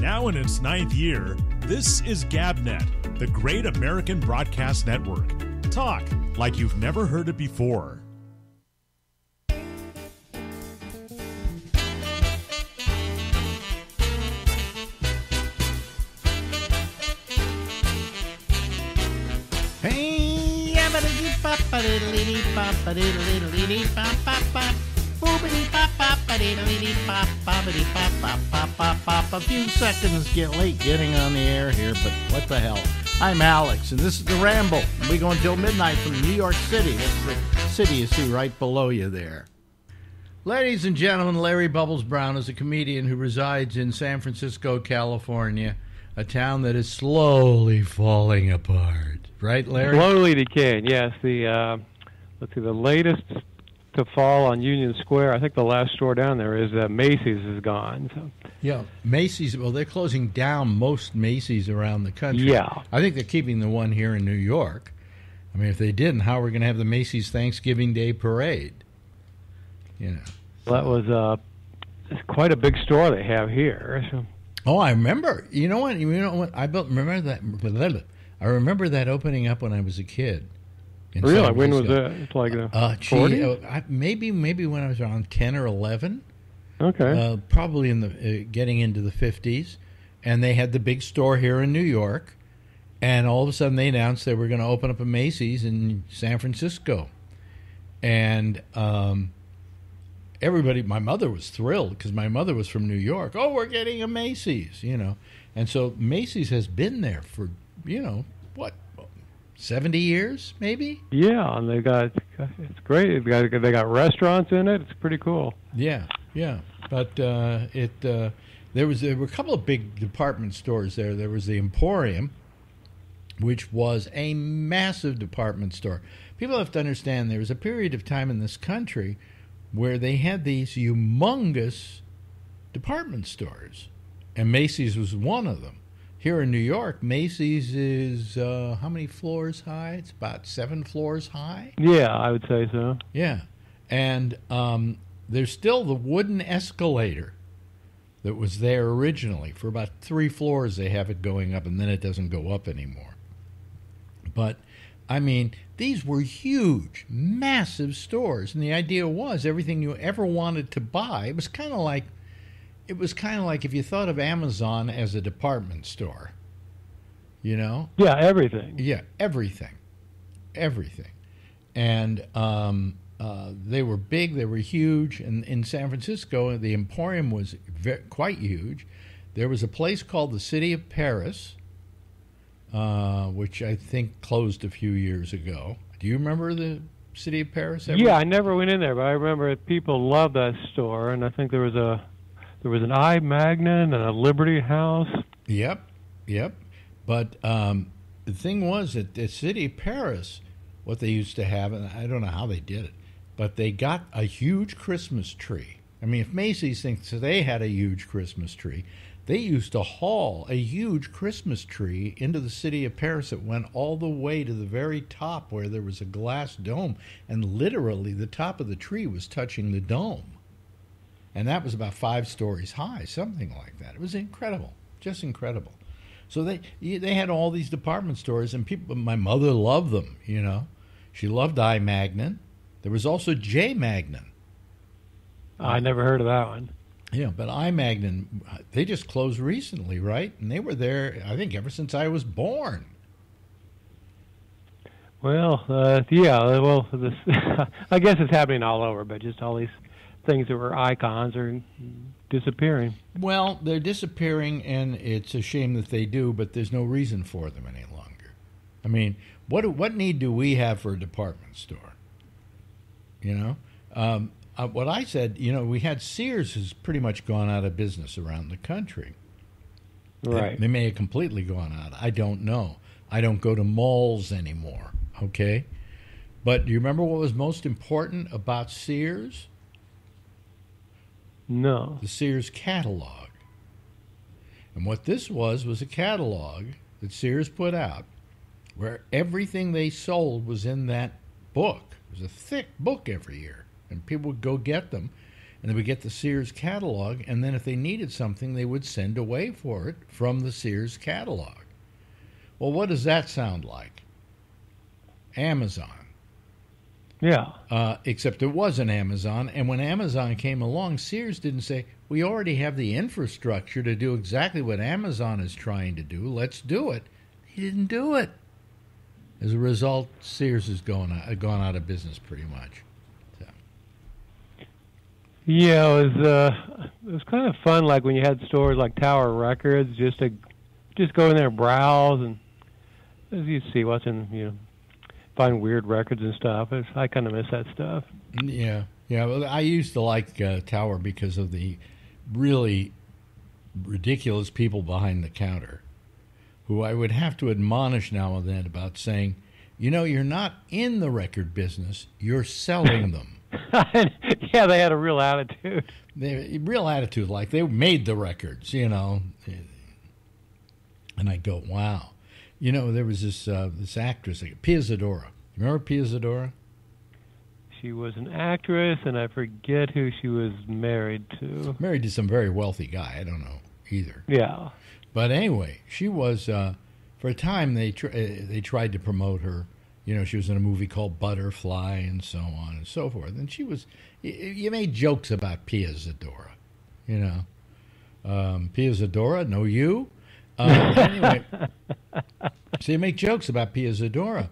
Now in its ninth year, this is GabNet, the Great American Broadcast Network. Talk like you've never heard it before. Hey, A few seconds get late getting on the air here, but what the hell? I'm Alex, and this is the Ramble. We go until midnight from New York City. That's the city you see right below you there. Ladies and gentlemen, Larry Bubbles Brown is a comedian who resides in San Francisco, California, a town that is slowly falling apart. Right, Larry? Slowly decaying. Yes, the uh, let's see, the latest to fall on Union Square. I think the last store down there is uh, Macy's is gone. So Yeah, Macy's. Well, they're closing down most Macy's around the country. Yeah. I think they're keeping the one here in New York. I mean, if they didn't, how are we going to have the Macy's Thanksgiving Day parade? You know. that was uh, quite a big store they have here. So, Oh, I remember. You know what? You know what? I built. Remember that? I remember that opening up when I was a kid. In really, San when was Francisco. that? It's like the Uh, gee, 40s? uh, I, maybe maybe when I was around ten or eleven. Okay. uh, probably in the uh, getting into the 50s and they had the big store here in New York and all of a sudden they announced they were going to open up a Macy's in San Francisco and um, everybody my mother was thrilled because my mother was from New York oh we're getting a Macy's you know and so Macy's has been there for you know what 70 years maybe yeah, and they got it's great. They got they got restaurants in it. It's pretty cool. Yeah, yeah. But uh, it uh, there was there were a couple of big department stores there. There was the Emporium, which was a massive department store. People have to understand there was a period of time in this country where they had these humongous department stores, and Macy's was one of them. Here in New York, Macy's is uh, how many floors high? It's about seven floors high. Yeah, I would say so. Yeah, and um, there's still the wooden escalator that was there originally. For about three floors, they have it going up, and then it doesn't go up anymore. But I mean, these were huge, massive stores, and the idea was everything you ever wanted to buy. It was kind of like it was kind of like if you thought of Amazon as a department store. You know, Yeah, everything. yeah, everything, everything, and um, uh, they were big. They were huge. And in San Francisco, the Emporium was quite huge. There was a place called the City of Paris, uh, which I think closed a few years ago. Do you remember the City of Paris? ever? Yeah, I never went in there, but I remember people loved that store, and I think there was a there was an I Magnin and a Liberty House. Yep, yep. But um, the thing was that the city of Paris, what they used to have, and I don't know how they did it, but they got a huge Christmas tree. I mean, if Macy's thinks they had a huge Christmas tree, they used to haul a huge Christmas tree into the city of Paris. It went all the way to the very top where there was a glass dome, and literally the top of the tree was touching the dome. And that was about five stories high, something like that. It was incredible, just incredible. So they they had all these department stores, and people. My mother loved them. You know, she loved I Magnin. There was also J Magnin. I never heard of that one. Yeah, but I Magnin, they just closed recently, right? And they were there, I think, ever since I was born. Well, uh, yeah, well, this I guess it's happening all over, but just all these things that were icons are disappearing. Well, they're disappearing, and it's a shame that they do, but there's no reason for them any longer. I mean, what what need do we have for a department store? You know, um, uh, what I said, you know, we had Sears has pretty much gone out of business around the country. Right. They may have completely gone out. I don't know. I don't go to malls anymore. Okay, but do you remember what was most important about Sears? No. the Sears catalog. And what this was was a catalog that Sears put out where everything they sold was in that book. It was a thick book every year, and people would go get them. and they would get the Sears catalog, and then if they needed something, they would send away for it from the Sears catalog. Well, what does that sound like? Amazon. Yeah. Uh, except it wasn't Amazon. And when Amazon came along, Sears didn't say, We already have the infrastructure to do exactly what Amazon is trying to do. Let's do it. He didn't do it. As a result, Sears has gone out, gone out of business pretty much. So. Yeah, it was uh, it was kind of fun. Like when you had stores like Tower Records, just to just go in there and browse and as you see what's in you know find weird records and stuff. It's, I kind of miss that stuff. Yeah, yeah. Well, I used to like uh, Tower because of the really ridiculous people behind the counter, who I would have to admonish now and then about saying, you know, you're not in the record business; you're selling them. yeah, they had a real attitude. They real attitude, like they made the records, you know. And I go, wow. You know, there was this uh, this actress, like Pia Zadora. Remember Pia Zadora? She was an actress, and I forget who she was married to. Married to some very wealthy guy. I don't know either. Yeah. But anyway, she was uh, for a time they tr- uh, they tried to promote her. You know, she was in a movie called Butterfly and so on and so forth. And she was, you, you made jokes about Pia Zadora. You know, um, Pia Zadora, know you. Uh, anyway, so you make jokes about Pia Zadora.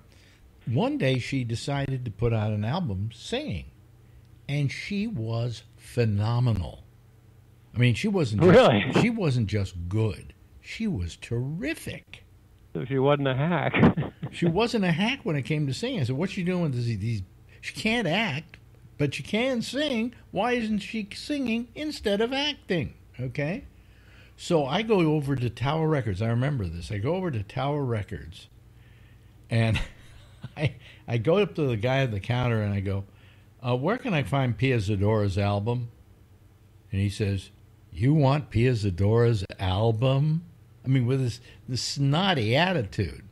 One day she decided to put out an album singing, and she was phenomenal. I mean, she wasn't just, Really? she wasn't just good; she was terrific. So she wasn't a hack. She wasn't a hack when it came to singing. I said, "What's she doing with these? these she can't act, but she can sing. Why isn't she singing instead of acting?" Okay. So I go over to Tower Records. I remember this. I go over to Tower Records, and I I go up to the guy at the counter and I go, uh, "Where can I find Pia Zadora's album?" And he says, "You want Pia Zadora's album?" I mean, with this this snotty attitude.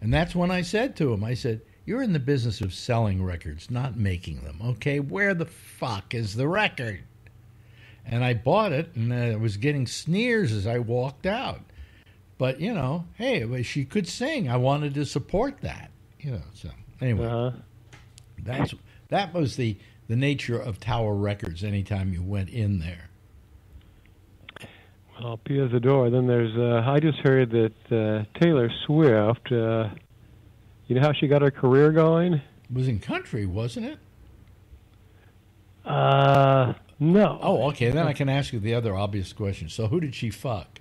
And that's when I said to him, I said, "You're in the business of selling records, not making them. Okay, where the fuck is the record?" And I bought it, and I was getting sneers as I walked out. But you know, hey, well, she could sing. I wanted to support that. You know, so anyway, uh-huh. that's that was the the nature of Tower Records. Anytime you went in there, Well, Pia Door. Then there's. Uh, I just heard that uh, Taylor Swift. Uh, you know how she got her career going? it was in country, wasn't it? Uh, no. Oh, okay. Then I can ask you the other obvious question. So, who did she fuck?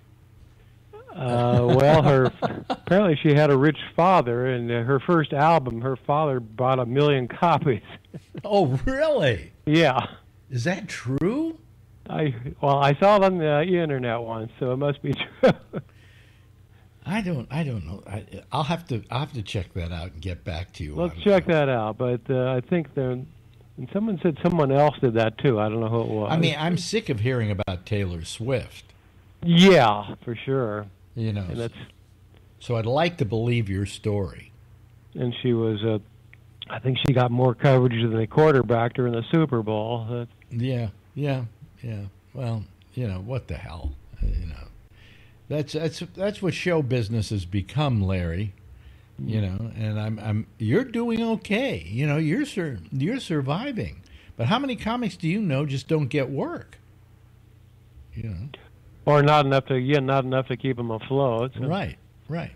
Uh, well, her apparently she had a rich father, and uh, her first album, her father bought a million copies. Oh, really? yeah. Is that true? I well, I saw it on the internet once, so it must be true. I don't. I don't know. I, I'll have to. I'll have to check that out and get back to you. Let's check that out. But uh, I think there, and someone said someone else did that too. I don't know who it was. I mean, I'm sick of hearing about Taylor Swift. yeah, for sure. You know, And that's so I'd like to believe your story. and she was. Uh, I think she got more coverage than they quarterbacked her in the Super Bowl. Yeah, yeah, yeah. Well, you know what the hell, you know. That's that's that's what show business has become, Larry. You know, and I'm I'm you're doing okay. You know, you're sur- you're surviving. But how many comics do you know just don't get work? You know. or not enough to yeah, not enough to keep them afloat. Right, right.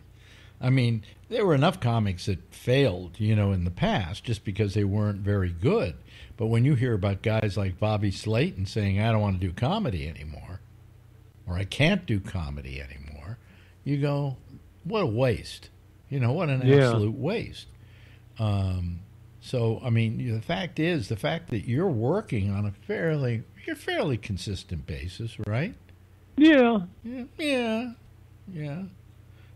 I mean, there were enough comics that failed, you know, in the past just because they weren't very good. But when you hear about guys like Bobby Slayton saying, I don't want to do comedy anymore, or I can't do comedy anymore, you go, what a waste. You know, what an Yeah. absolute waste. Um, so, I mean, the fact is, the fact that you're working on a fairly, you're fairly consistent basis, right? Yeah. Yeah, yeah, yeah.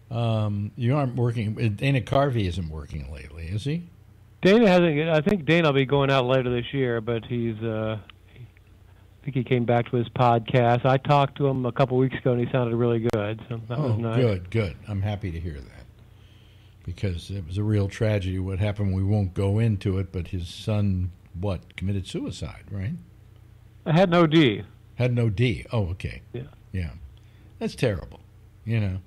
Um, you aren't working. Dana Carvey isn't working lately, is he? Dana hasn't. I think Dana will be going out later this year, but he's. uh I think he came back to his podcast. I talked to him a couple weeks ago, and he sounded really good. So that oh, was nice. good, good. I'm happy to hear that because it was a real tragedy what happened. We won't go into it, but his son, what, committed suicide, right? I had no D. Had no D. Oh, okay. Yeah. Yeah. That's terrible. You know,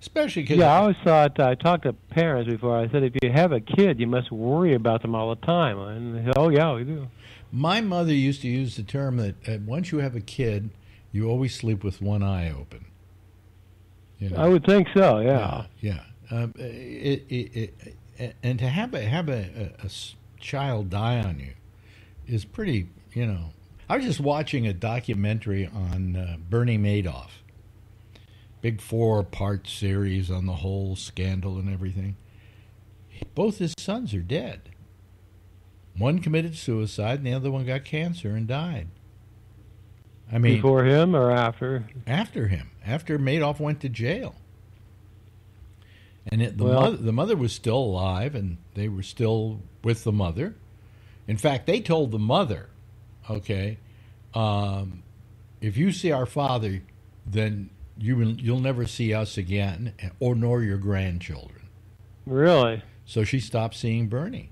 especially because Yeah, I always thought I talked to parents before. I said if you have a kid, you must worry about them all the time. And said, oh yeah, we do. my mother used to use the term that uh, once you have a kid, you always sleep with one eye open. You know? I would think so. Yeah. Yeah, yeah. Um, it, it, it, and to have a have a, a, a child die on you is pretty. You know, I was just watching a documentary on uh, Bernie Madoff, big four part series on the whole scandal and everything. Both his sons are dead. One committed suicide, and the other one got cancer and died. I mean, Before him or after? after him, after Madoff went to jail. And it, the Well- mother, the mother was still alive, and they were still with the mother. In fact, they told the mother, "Okay, um, if you see our father, then you will, you'll never see us again, or nor your grandchildren." Really? So she stopped seeing Bernie.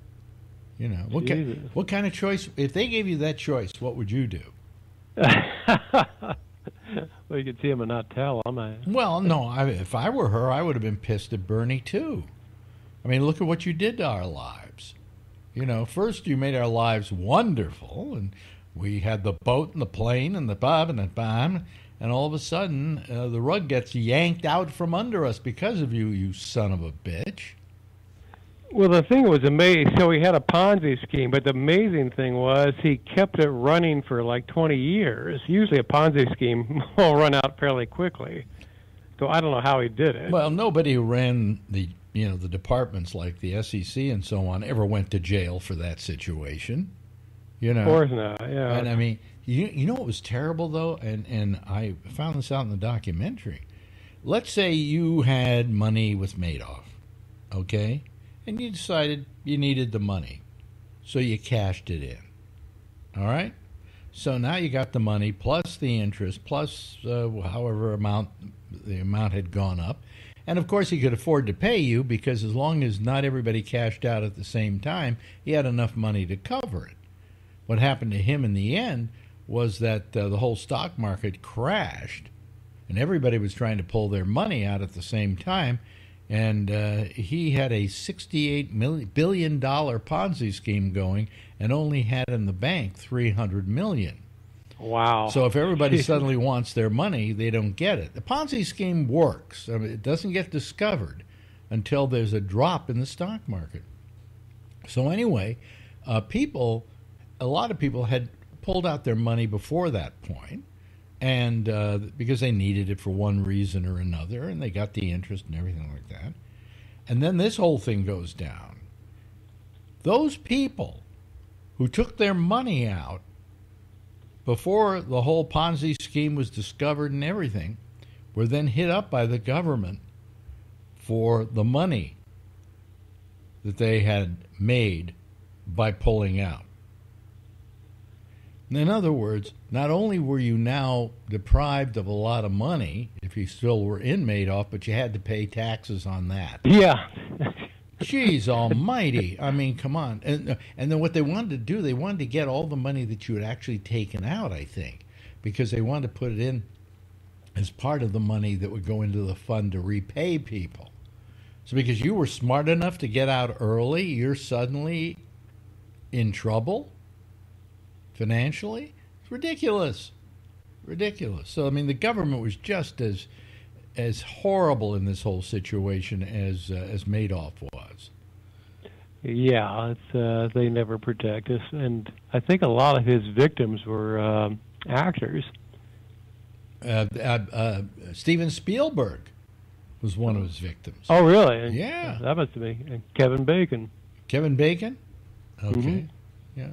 You know what? Ki- what kind of choice? If they gave you that choice, what would you do? you could see him and not tell him. I, Well, no. I, if I were her, I would have been pissed at Bernie too. I mean, look at what you did to our lives. You know, first you made our lives wonderful, and we had the boat and the plane and the bob and the bomb, and all of a sudden uh, the rug gets yanked out from under us because of you, you son of a bitch. Well, the thing was amazing. So he had a Ponzi scheme, but the amazing thing was he kept it running for like 20 years. Usually, a Ponzi scheme will run out fairly quickly. So I don't know how he did it. Well, nobody who ran the you know the departments like the SEC and so on ever went to jail for that situation. You know, of course not. Yeah. And I mean, you you know what was terrible though, and and I found this out in the documentary. Let's say you had money with Madoff, okay, and you decided you needed the money, so you cashed it in. All right. So now you got the money plus the interest plus uh, however amount the amount had gone up, and of course he could afford to pay you because as long as not everybody cashed out at the same time, he had enough money to cover it. What happened to him in the end was that uh, the whole stock market crashed, and everybody was trying to pull their money out at the same time. And uh, he had a $68 million, billion dollar Ponzi scheme going, and only had in the bank 300 million. wow. So if everybody suddenly wants their money, they don't get it. The Ponzi scheme works. I mean, it doesn't get discovered until there's a drop in the stock market. So anyway, uh, people, a lot of people had pulled out their money before that point, and uh, because they needed it for one reason or another, and they got the interest and everything like that. And then this whole thing goes down. Those people who took their money out before the whole Ponzi scheme was discovered and everything, were then hit up by the government for the money that they had made by pulling out. In other words, not only were you now deprived of a lot of money if you still were in Madoff, but you had to pay taxes on that. yeah. Jeez almighty. I mean, come on. And uh, and then what they wanted to do, they wanted to get all the money that you had actually taken out, I think, because they wanted to put it in as part of the money that would go into the fund to repay people. So because you were smart enough to get out early, you're suddenly in trouble financially? It's ridiculous. Ridiculous. So I mean the government was just as as horrible in this whole situation as uh, as Madoff was. Yeah, it's uh, they never protect us, and I think a lot of his victims were um, actors. Uh, uh, uh, Steven Spielberg was one of his victims. Oh, really? Yeah. that must be Kevin Bacon. Kevin Bacon. Okay. Mhm. Yeah.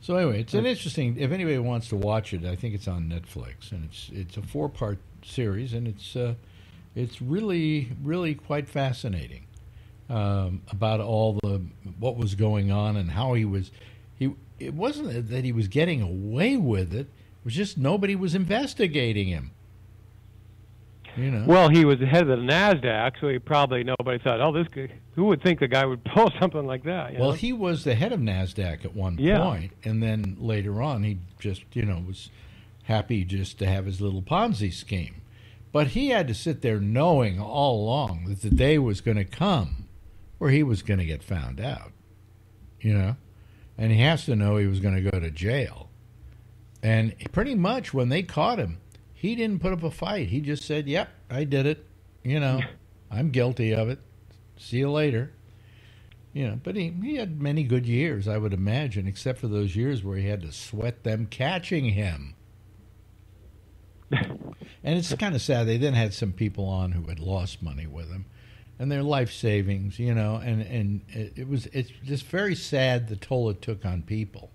So anyway, it's an interesting. If anybody wants to watch it, I think it's on Netflix, and it's it's a four part series, and it's uh, it's really really quite fascinating um, about all the what was going on and how he was. He it wasn't that he was getting away with it. It was just nobody was investigating him. You know. Well, he was the head of the Nasdaq, so he probably nobody thought, oh, this guy. Who would think the guy would pull something like that? well, know? he was the head of Nasdaq at one Yeah. point, and then later on, he just you know was happy just to have his little Ponzi scheme. But he had to sit there knowing all along that the day was going to come where he was going to get found out. You know, and he has to know he was going to go to jail. And pretty much when they caught him, he didn't put up a fight. He just said, "Yep, I did it. You know, I'm guilty of it. See you later." You know, but he, he had many good years, I would imagine, except for those years where he had to sweat them catching him. and it's kind of sad. They then had some people on who had lost money with him, and their life savings, you know, and and it, it was it's just very sad the toll it took on people.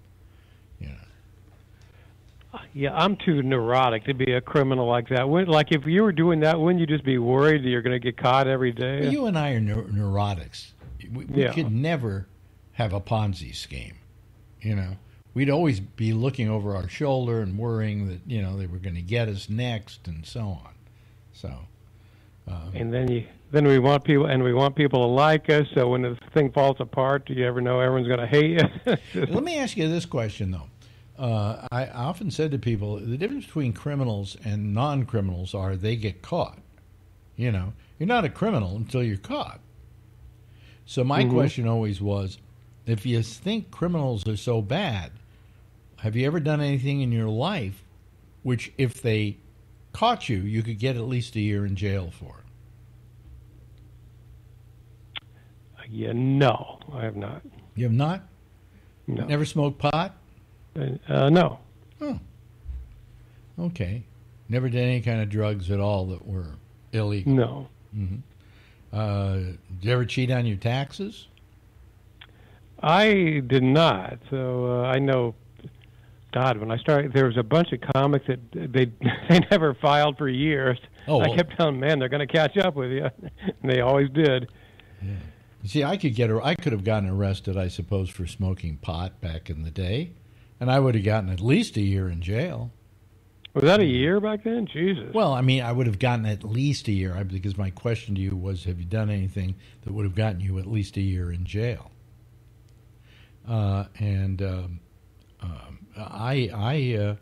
Yeah, I'm too neurotic to be a criminal like that. When, like if you were doing that, wouldn't you just be worried that you're going to get caught every day? Well, you and I are neur- neurotics. We, we Yeah. could never have a Ponzi scheme. You know, we'd always be looking over our shoulder and worrying that you know they were going to get us next and so on. So, uh, and then you then we want people and we want people to like us. So when the thing falls apart, do you ever know everyone's going to hate you? let me ask you this question though. Uh, I often said to people the difference between criminals and non-criminals are they get caught. You know, you're not a criminal until you're caught. So my Mhm. question always was, if you think criminals are so bad, have you ever done anything in your life which, if they caught you, you could get at least a year in jail for? yeah, no, I have not. You have not? No, Never smoked pot? Uh, no, Oh. Okay. Never did any kind of drugs at all that were illegal. no. Uh, did you ever cheat on your taxes? I did not. So uh, I know. God, when I started, there was a bunch of comics that they they never filed for years. Oh, I well- kept telling, them, man, they're going to catch up with you, and they always did. You see, I could get I could have gotten arrested, I suppose, for smoking pot back in the day, and I would have gotten at least a year in jail. Was that a year back then? Jesus. Well, I mean, I would have gotten at least a year because my question to you was, have you done anything that would have gotten you at least a year in jail? Uh, and um, um, I, I, uh,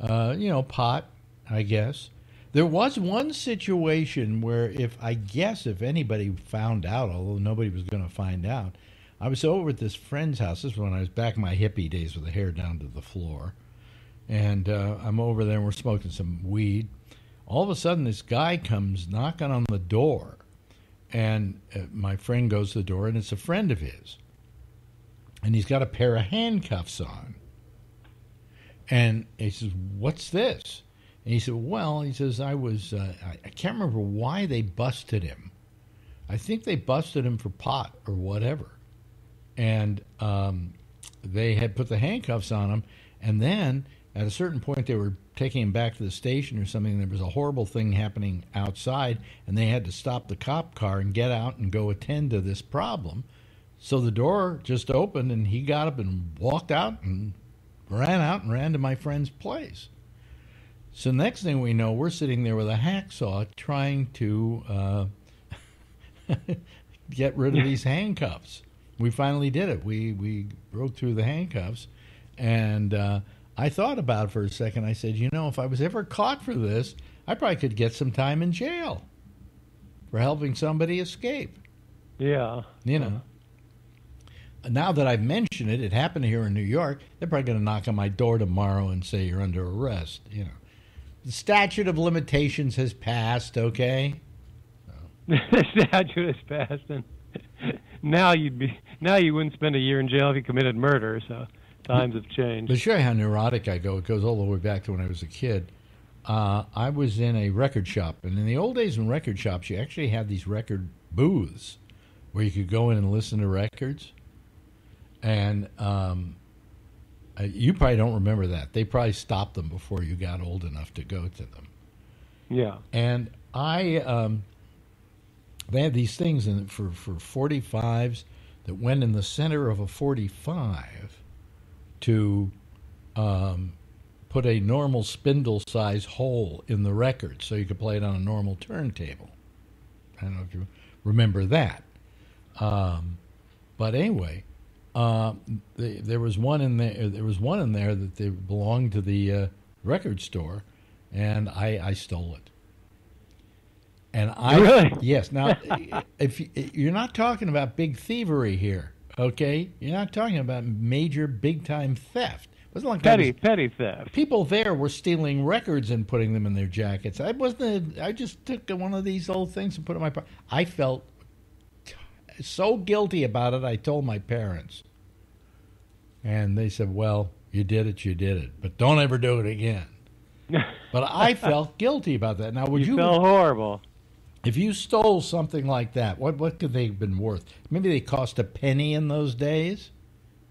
uh, you know, pot, I guess. There was one situation where, if I guess, if anybody found out, although nobody was going to find out, I was over at this friend's house. This was when I was back in my hippie days with the hair down to the floor. And uh, I'm over there and we're smoking some weed. All of a sudden, this guy comes knocking on the door. And uh, my friend goes to the door, and it's a friend of his. And he's got a pair of handcuffs on. And he says, What's this? And he said, Well, he says, I was, uh, I, I can't remember why they busted him. I think they busted him for pot or whatever. And um, they had put the handcuffs on him. And then at a certain point, they were taking him back to the station or something. There was a horrible thing happening outside, and they had to stop the cop car and get out and go attend to this problem. So the door just opened, and he got up and walked out and ran out and ran to my friend's place. So next thing we know, we're sitting there with a hacksaw trying to uh, get rid of these handcuffs. We finally did it. We we broke through the handcuffs, and uh, I thought about it for a second. I said, you know, if I was ever caught for this, I probably could get some time in jail for helping somebody escape. yeah. You know. Now that I've mentioned it, it happened here in New York. They're probably going to knock on my door tomorrow and say you're under arrest. You know, the statute of limitations has passed. Okay. the statute is passed, and now you'd be now you wouldn't spend a year in jail if you committed murder. So times have changed. To show you how neurotic I go, it goes all the way back to when I was a kid. Uh, I was in a record shop, and in the old days in record shops, you actually had these record booths where you could go in and listen to records. And um, uh, you probably don't remember that. They probably stopped them before you got old enough to go to them. Yeah. And I, um, they had these things in for for 45s that went in the center of a 45 to um, put a normal spindle size hole in the record so you could play it on a normal turntable. I don't know if you remember that. Um, but anyway, uh, the, there was one in there. There was one in there that they belonged to the uh, record store, and I, I stole it. And I Really? yes. Now, if you, you're not talking about big thievery here, okay? You're not talking about major, big time theft. It wasn't like Petty, was- petty theft. people there were stealing records and putting them in their jackets. I wasn't. I just took one of these old things and put it in my pocket. I felt so guilty about it. I told my parents, and they said, "Well, you did it. You did it, but don't ever do it again." But I felt guilty about that. Now, would you you, felt horrible. If you stole something like that, what what could they have been worth? Maybe they cost a penny in those days.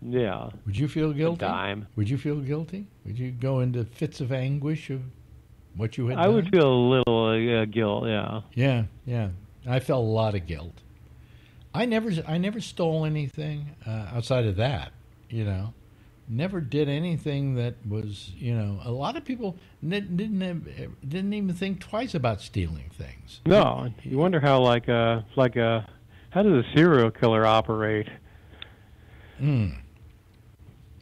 Yeah, Would you feel guilty? dime. Would you feel guilty? Would you go into fits of anguish of what you had I done? would feel a little uh, guilt. Yeah. Yeah, yeah. I felt a lot of guilt. I never, I never stole anything uh, outside of that. You know, never did anything that was. You know, a lot of people n- didn't have- didn't even think twice about stealing things. No, you wonder how like a like a how does a serial killer operate? Mm.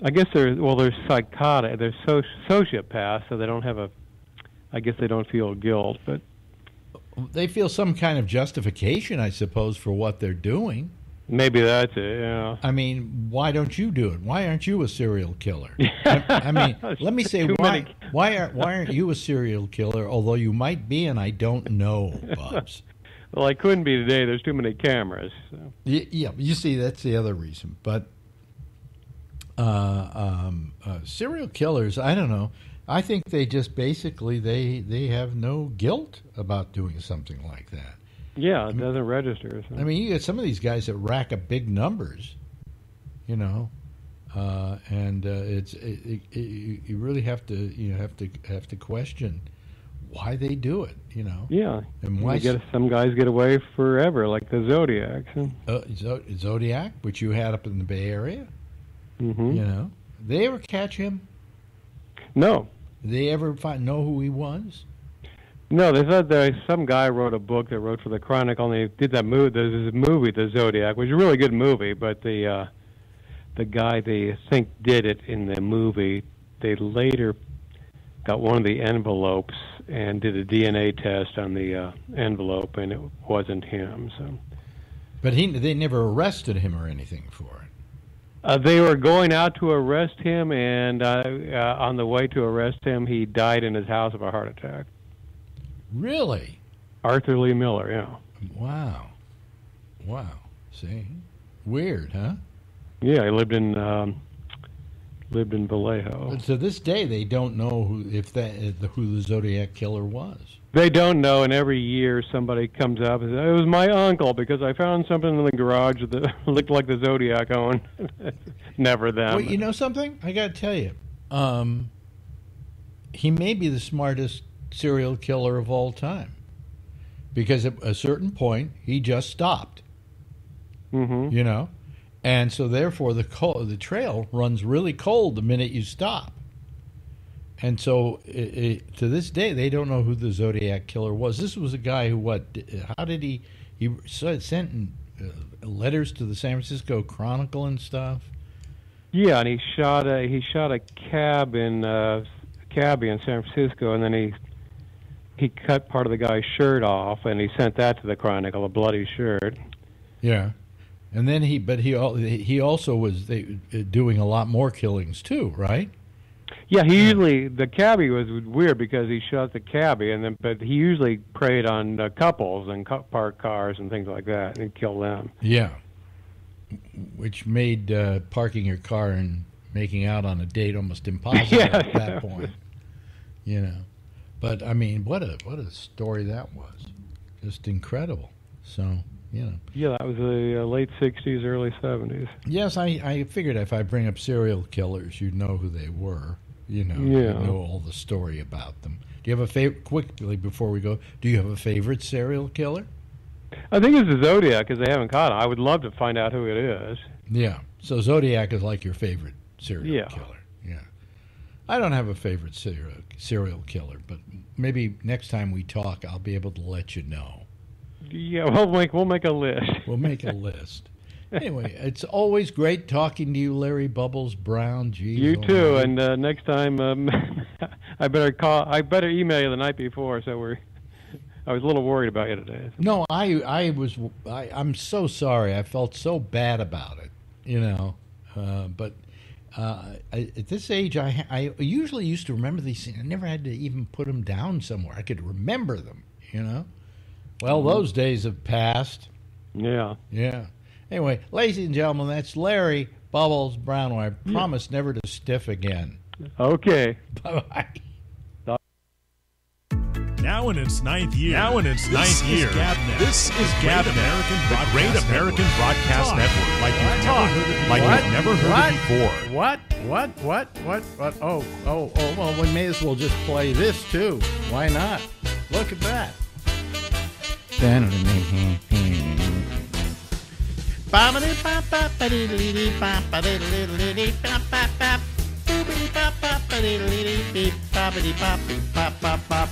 I guess they're well, they're psychotic. They're so, sociopaths, so they don't have a. I guess they don't feel guilt, but They feel some kind of justification, I suppose, for what they're doing. Maybe that's it. Yeah. I mean, why don't you do it? Why aren't you a serial killer? I, I mean, let me say why many- why aren't why aren't you a serial killer? Although you might be, and I don't know, Bubs. Well, I couldn't be today. There's too many cameras. So. Y- yeah, you see, that's the other reason. But uh, um, uh, serial killers, I don't know. I think they just basically they they have no guilt about doing something like that. Yeah, it doesn't register. So. I mean, you get some of these guys that rack up big numbers, you know, uh, and uh, it's it, it, it, you really have to you have to have to question why they do it, you know. yeah, And why get some guys get away forever, like the Zodiacs. uh, Zo- Zodiac, which you had up in the Bay Area, Mm-hmm. you know, they ever catch him? No, Did they ever find know who he was? No. They said there some guy wrote a book that wrote for the Chronicle, and they did that movie. There's this movie, The Zodiac, which is a really good movie, but the uh, the guy they think did it in the movie, they later got one of the envelopes and did a DNA test on the uh, envelope, and it wasn't him. So. But he they never arrested him or anything for it. Uh, they were going out to arrest him, and uh, uh, on the way to arrest him, he died in his house of a heart attack. Really? Arthur Lee Miller, yeah. Wow. Wow. See? Weird, huh? Yeah, he lived in um, lived in Vallejo. But to this day, they don't know who if that who the Zodiac killer was. They don't know, and every year somebody comes up and says, "It was my uncle because I found something in the garage that looked like the Zodiac owned." Never them. Well, you know something? I got to tell you, um, he may be the smartest serial killer of all time, because at a certain point he just stopped. hmm You know, and so therefore the co- the trail runs really cold the minute you stop. And so, i i to this day, they don't know who the Zodiac killer was. This was a guy who, what? How did he? He sent uh, letters to the San Francisco Chronicle and stuff. Yeah, and he shot a he shot a cab in uh, cabbie in San Francisco, and then he he cut part of the guy's shirt off, and he sent that to the Chronicle, a bloody shirt. Yeah, and then he, but he he also was uh, doing a lot more killings too, right? Yeah, he usually the cabbie was weird because he shot the cabbie, and then but he usually preyed on uh, couples and parked cars and things like that, and killed them. Yeah, which made uh, parking your car and making out on a date almost impossible Yeah. at that point. You know, but I mean, what a what a story that was, just incredible. So you know, Yeah, that was the uh, late '60s, early '70s. yes, I I figured if I bring up serial killers, you'd know who they were. You know, Yeah. you'd know all the story about them. Do you have a favorite? Quickly before we go, do you have a favorite serial killer? I think it's the Zodiac because they haven't caught him. I would love to find out who it is. Yeah. So Zodiac is like your favorite serial Yeah. killer. I don't have a favorite serial serial killer, but maybe next time we talk, I'll be able to let you know. Yeah, we'll make we'll make a list. We'll make a list. Anyway, it's always great talking to you, Larry Bubbles Brown. Geez, You too. my. And uh, next time, um, I better call. I better email you the night before. So we're. I was a little worried about you today. No, I I was I, I'm so sorry. I felt so bad about it, you know. Uh, but uh, I, at this age, I I usually used to remember these things. I never had to even put them down somewhere. I could remember them, you know. Well, those days have passed. Yeah. Yeah. Anyway, ladies and gentlemen, that's Larry Bubbles Brown. I promise never to stiff again. Okay. Bye bye. Now in its ninth year. Now in its this ninth is year. GabNet. This is GabNet, American the Great American Broadcast Talk Network. Like you've never heard it like before. you've never heard What? it before. What? What? What? What? What? Oh, oh, oh, well, we may as well just play this too. Why not? Look at that.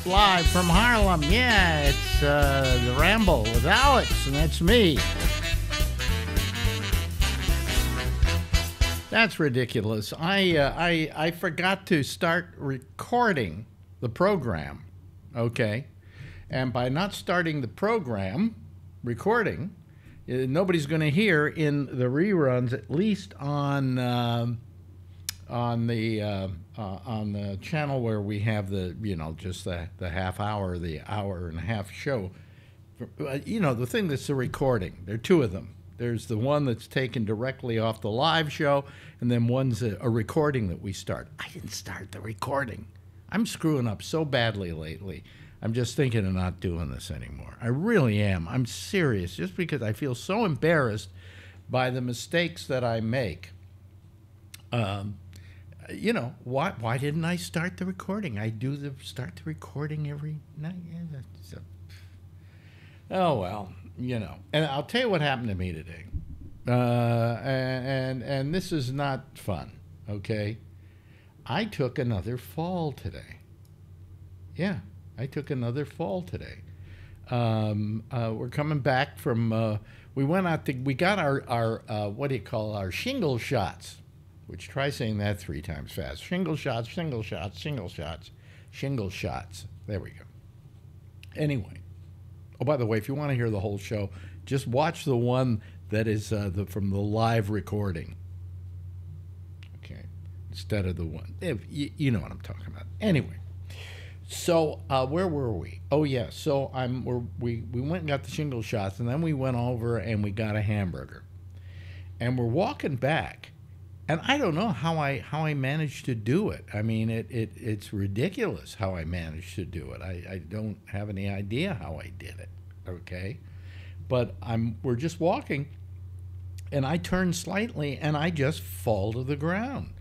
Live from Harlem, yeah, it's uh, the Ramble with Alex, and that's me. That's ridiculous. I, uh, I, I forgot to start recording the program. Okay. And by not starting the program, recording, uh, nobody's going to hear in the reruns, at least on um, on the uh, uh, on the channel where we have the you know just the the half hour, the hour and a half show. Uh, You know the thing that's the recording. There are two of them. There's the one that's taken directly off the live show, and then one's a, a recording that we start. I didn't start the recording. I'm screwing up so badly lately. I'm just thinking of not doing this anymore. I really am. I'm serious, just because I feel so embarrassed by the mistakes that I make. Um, you know, why why didn't I start the recording? I do the start the recording every night. Yeah, a- oh well, you know. And I'll tell you what happened to me today. Uh, and, and and this is not fun. Okay, I took another fall today. Yeah, I took another fall today. Um, uh, we're coming back from. Uh, we went out to. We got our our uh, what do you call our shingle shots? Which try saying that three times fast. Shingle shots, shingle shots, shingle shots, shingle shots. There we go. Anyway, oh by the way, if you want to hear the whole show, just watch the one that is uh, the from the live recording. Okay, instead of the one. If you, you know what I'm talking about. Anyway. So uh, where were we? Oh yeah. So I'm we we went and got the shingle shots, and then we went over and we got a hamburger, and we're walking back, and I don't know how I how I managed to do it. I mean, it, it it's ridiculous how I managed to do it. I, I don't have any idea how I did it. Okay, but I'm we're just walking, and I turn slightly, and I just fall to the ground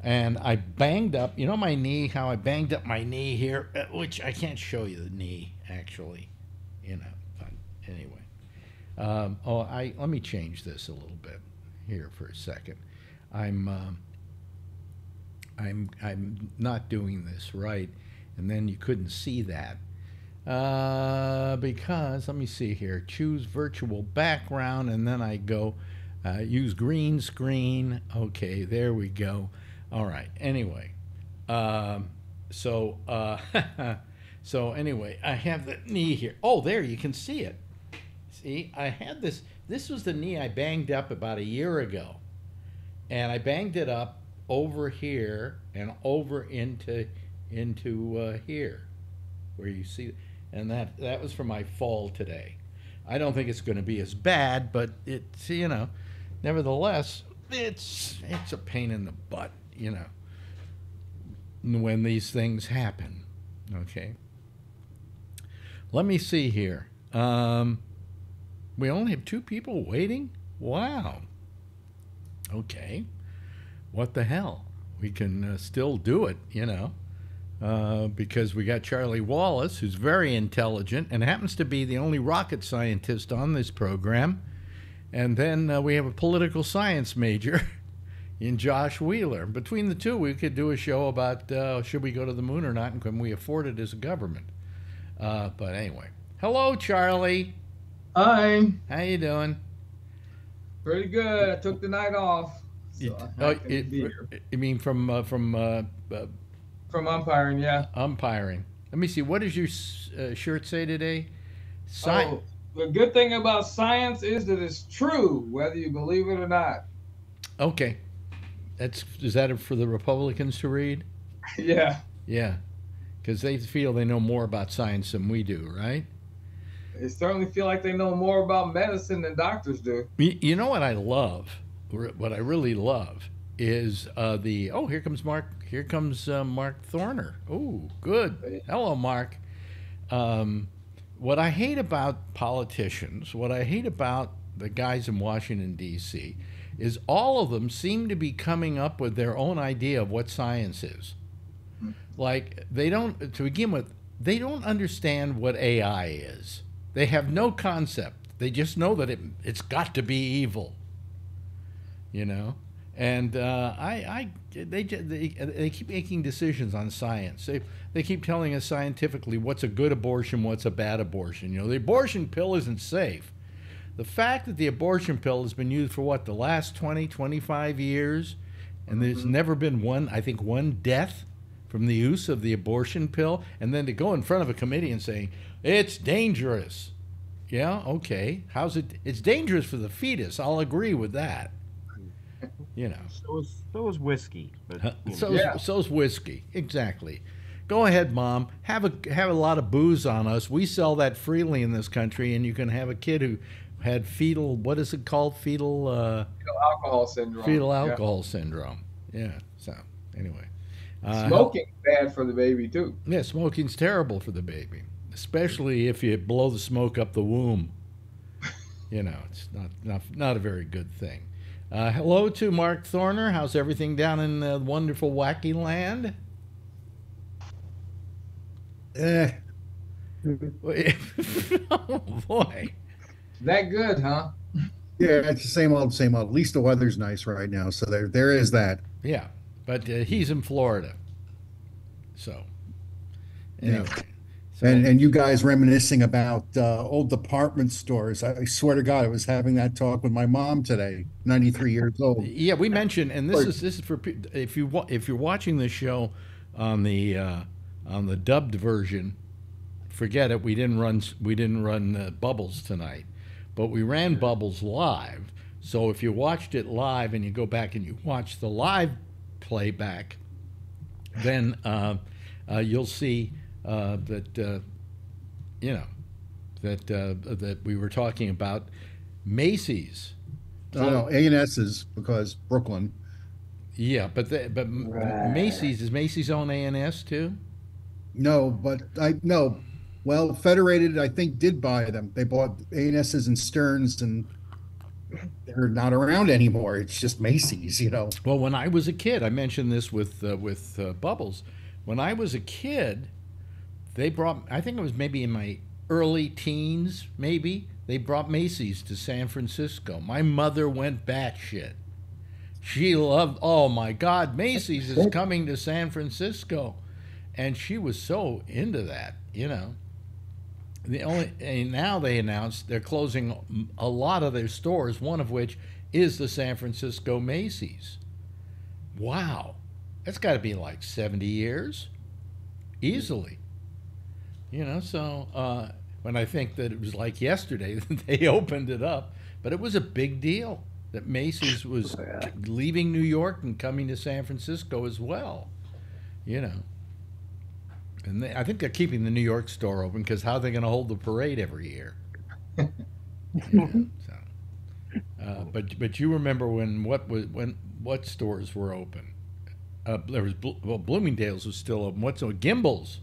and I banged up. You know my knee, how I banged up my knee here, uh, which I can't show you the knee actually. You know, but anyway. Um, oh, I let me change this a little bit here for a second. I'm um, I'm I'm not doing this right, and then you couldn't see that. Uh, because let me see here. Choose virtual background, and then I go uh, use green screen. Okay, there we go. All right. Anyway, um, so uh, so anyway, I have the knee here. Oh, there you can see it. See, I had this. This was the knee I banged up about a year ago, and I banged it up over here and over into into uh, here, where you see, and that that was for my fall today. I don't think it's going to be as bad, but it's you know, nevertheless, it's it's a pain in the butt, you know, when these things happen. Okay. Let me see here. Um, we only have two people waiting. Wow. Okay. What the hell? We can uh, still do it, you know, uh, because we got Charlie Wallace, who's very intelligent and happens to be the only rocket scientist on this program. And then uh, we have a political science major, in Josh Wheeler. Between the two, we could do a show about uh, should we go to the moon or not, and can we afford it as a government. Uh, but anyway, hello, Charlie. Hi. How you doing? Pretty good. I took the night off. So You, oh, it- you mean from uh, from uh, uh, From umpiring, yeah. umpiring? Let me see. What does your uh, shirt say today? Sci- Oh, the good thing about science is that it's true, whether you believe it or not. Okay, that's is that for the Republicans to read? yeah. Yeah, because they feel they know more about science than we do, right? They certainly feel like they know more about medicine than doctors do. You know what I love? What I really love is uh, the oh here comes Mark here comes uh, Mark Thorner. Oh, good. Hello, Mark. Um, what I hate about politicians, what I hate about the guys in Washington D.C., is all of them seem to be coming up with their own idea of what science is. Like they don't to begin with, they don't understand what AI is. They have no concept. They just know that it it's got to be evil. You know, and uh, I I they, they they keep making decisions on science. They they keep telling us scientifically what's a good abortion, what's a bad abortion. You know, the abortion pill isn't safe. The fact that the abortion pill has been used for what the last 20, 25 years, and there's never been one, I think, one death from the use of the abortion pill, and then to go in front of a committee and saying it's dangerous. Yeah, okay. How's it? It's dangerous for the fetus. I'll agree with that. You know, So is so is whiskey. But you know. so's, Yeah. so's whiskey. Exactly. Go ahead, mom. Have a have a lot of booze on us. We sell that freely in this country, and you can have a kid who had fetal. What is it called? Fetal. Uh, Fetal alcohol syndrome. fetal Yeah. alcohol syndrome. Yeah. So anyway, uh, Smoking bad for the baby too. Yeah, smoking's terrible for the baby, especially if you blow the smoke up the womb. You know, it's not not not a very good thing. Uh, hello to Mark Thorner. How's everything down in the wonderful wacky land? Eh, oh boy. That good, huh? yeah, it's the same old, same old. At least the weather's nice right now, so there, there is that. Yeah, but uh, he's in Florida, so anyway. So, And and you guys reminiscing about uh, old department stores. I, I swear to God, I was having that talk with my mom today. Ninety three years old. Yeah, we mentioned, and this is this is for if you if you're watching this show on the uh, on the dubbed version, forget it. We didn't run we didn't run uh, Bubbles tonight, but we ran Bubbles live. So if you watched it live and you go back and you watch the live playback, then uh, uh, you'll see that uh, you know that uh, that we were talking about Macy's. No, no, A and S is because Brooklyn. Yeah, but the, but M- Macy's is Macy's own A and S too. No, but I no. Well, Federated, I think, did buy them. They bought A and S's and Stern's, and they're not around anymore. It's just Macy's, you know. Well, when I was a kid, I mentioned this with uh, with uh, Bubbles. When I was a kid, they brought. I think it was maybe in my early teens, maybe they brought Macy's to San Francisco. My mother went batshit. She loved. Oh my God, Macy's is coming to San Francisco, and she was so into that. You know. The only and now they announced they're closing a lot of their stores. One of which is the San Francisco Macy's. Wow, that's got to be like seventy years, easily. You know, so uh, when I think that it was like yesterday that they opened it up, but it was a big deal that Macy's was leaving New York and coming to San Francisco as well. You know. And they, I think they're keeping the New York store open because how are they going to hold the parade every year? You know, so. uh, but but you remember when what was when what stores were open? Uh, there was well Bloomingdale's was still open. What's oh, Gimbels,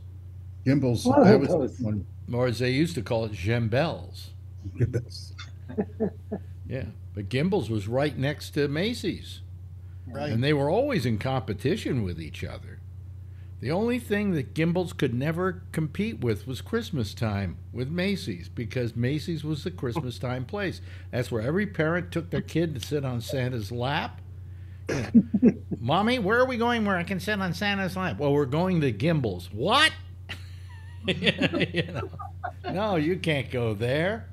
Gimbels. Well, that that was was- one. or as they used to call it, Gembels. Yeah, but Gimbels was right next to Macy's. Right. And they were always in competition with each other. The only thing that Gimbels could never compete with was Christmas time with Macy's because Macy's was the Christmas time place. That's where every parent took their kid to sit on Santa's lap. Mommy, where are we going where I can sit on Santa's lap? Well, we're going to Gimbels. What? you know, no, you can't go there.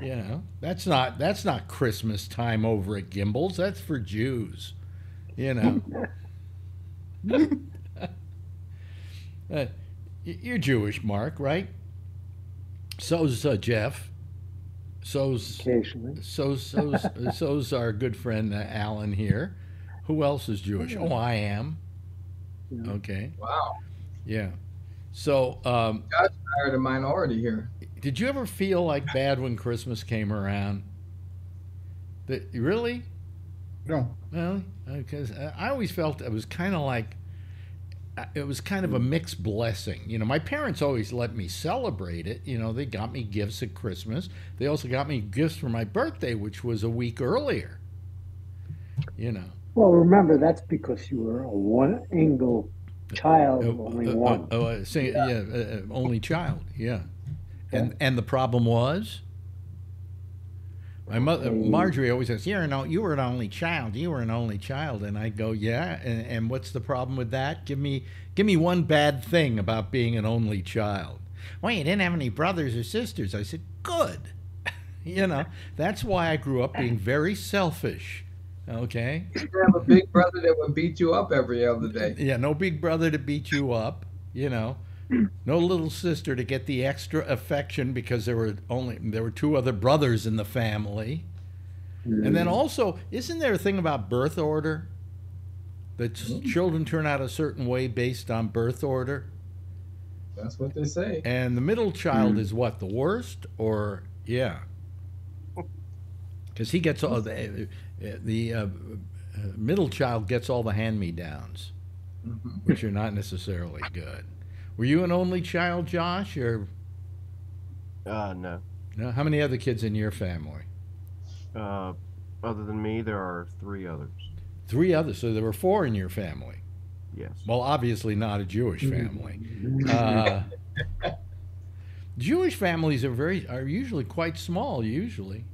You know, that's not that's not Christmas time over at Gimbels. That's for Jews. You know. uh, you're Jewish, Mark, right? So's uh, Jeff. So's Occasionally. so's so's, so's our good friend uh, Alan here. Who else is Jewish? Oh, I am. Yeah. Okay. Wow. Yeah. So, um, God's hired a minority here. did you ever feel like bad when Christmas came around? That really? No. Well, because I always felt it was kind of like uh, it was kind of a mixed blessing. You know, my parents always let me celebrate it. You know, they got me gifts at Christmas. They also got me gifts for my birthday, which was a week earlier. You know, Well, remember that's because you were a one angle child, Uh, only uh, one. uh, uh, say, yeah, uh, uh, only child. Yeah, and and the problem was. My mother, Marjorie, always says, "You're an, you were an only child. You were an only child." And I go, "Yeah." And, and what's the problem with that? Give me, give me one bad thing about being an only child. Well, you didn't have any brothers or sisters. I said, "Good." you know, that's why I grew up being very selfish. Okay. You have a big brother that would beat you up every other day. Yeah, no big brother to beat you up, you know. No little sister to get the extra affection because there were only there were two other brothers in the family. And then mm. also, isn't there a thing about birth order? That s- mm. children turn out a certain way based on birth order? That's what they say. And the middle child mm. is what, the worst? Or, yeah. Because he gets all the, the uh, middle child gets all the hand me downs, which are not necessarily good. Were you an only child, Josh? Or Uh, no. no? How many other kids in your family? Uh, other than me, there are three others. Three others. So there were four in your family. Yes. Well, obviously not a Jewish family. Uh, Jewish families are very are usually quite small. Usually,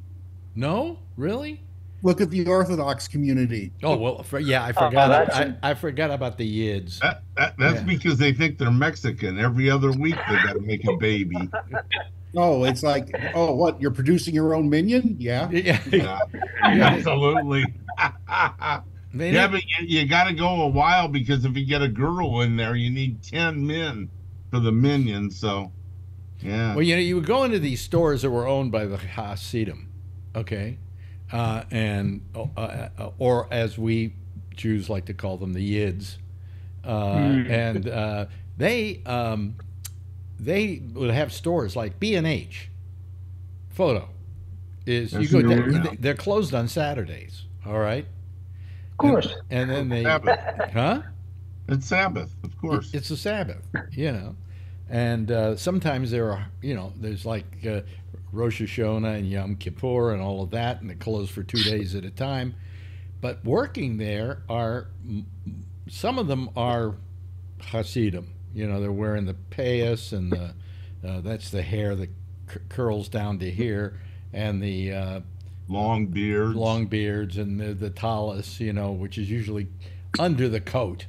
no, really. Look at the Orthodox community. Oh well, for, yeah, I oh, forgot. that's I, I forgot about the Yids. That, that, that's Yeah. because they think they're Mexican. Every other week they got to make a baby. Oh, it's like, oh, what? You're producing your own minion? Yeah. Yeah, Yeah, absolutely. They yeah, but you, you got to go a while because if you get a girl in there, you need ten men for the minion. So, yeah. Well, you know, you would go into these stores that were owned by the Hasidim, okay, uh, and uh, uh, or as we Jews like to call them, the Yids, uh, and uh, they um, they would have stores like B and H. Photo is you go. There, they're closed on Saturdays. All right, Of course. and then they, Sabbath. huh? It's Sabbath, of course. It's a Sabbath, you know, and uh, sometimes there are, you know, there's like uh, Rosh Hashanah and Yom Kippur and all of that, and they close for two days at a time. But working there are some of them are Hasidim. You know, they're wearing the payas and the uh, that's the hair that c- curls down to here, and the uh, Long beards. long beards and the, the tallis, you know, which is usually under the coat.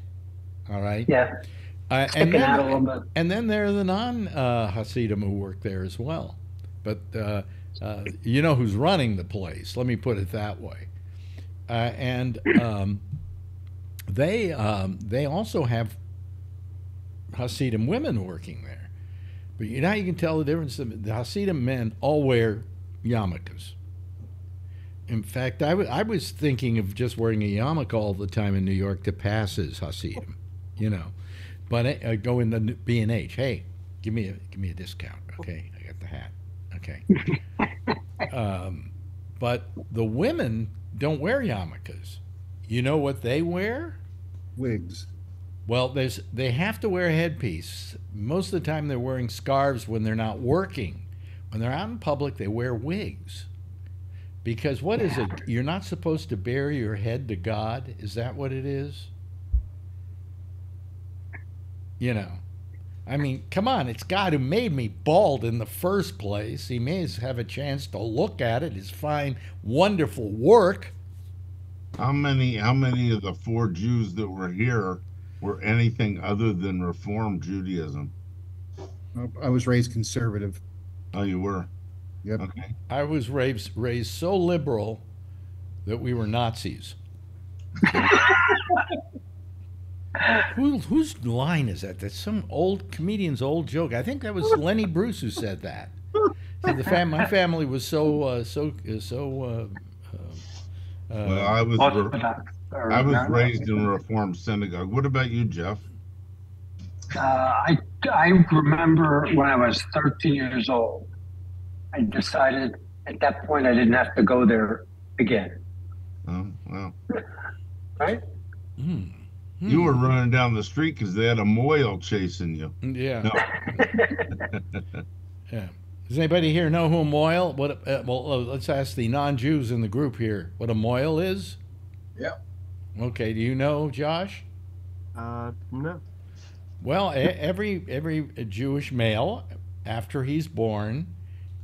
All right. Yeah. Uh, and Sticking out a then, little and then there are the non uh, Hasidim who work there as well. But uh, uh, you know who's running the place. Let me put it that way. Uh, and um, they um, they also have Hasidim women working there. But you how you can tell the difference? The Hasidim men all wear yarmulkes. In fact, I I was thinking of just wearing a yarmulke all the time in New York to pass as Hasidim, you know. But uh, go in the B and H. Hey, give me a give me a discount. Okay, I got the hat. Okay. um, but the women don't wear yarmulkes. You know what they wear? Wigs. Well, there's they have to wear a headpiece. Most of the time, they're wearing scarves when they're not working. When they're out in public, they wear wigs. Because what is it? You're not supposed to bare your head to God. Is that what it is? You know, I mean, come on. It's God who made me bald in the first place. He may have a chance to look at it. His fine, wonderful work. How many? How many of the four Jews that were here were anything other than Reform Judaism? I was raised conservative. Oh, you were. Yep. Okay. I was raised raised so liberal that we were Nazis. Who, whose line is that? That's some old comedian's old joke. I think that was Lenny Bruce who said that. Said the fam- my family was so uh, so uh, so. Uh, uh, Well, I was. Orthodox. I was raised in a Reformed synagogue. What about you, Jeff? Uh, I, I remember when I was 13 years old, I decided at that point I didn't have to go there again. Oh, well, Right? Hmm, you were running down the street because they had a mohel chasing you. yeah. No. Yeah. Does anybody here know who a mohel? What? Uh, well, uh, let's ask the non-Jews in the group here what a mohel is. Yep. Okay. Do you know, Josh? Uh, no. Well, e- every every Jewish male, after he's born,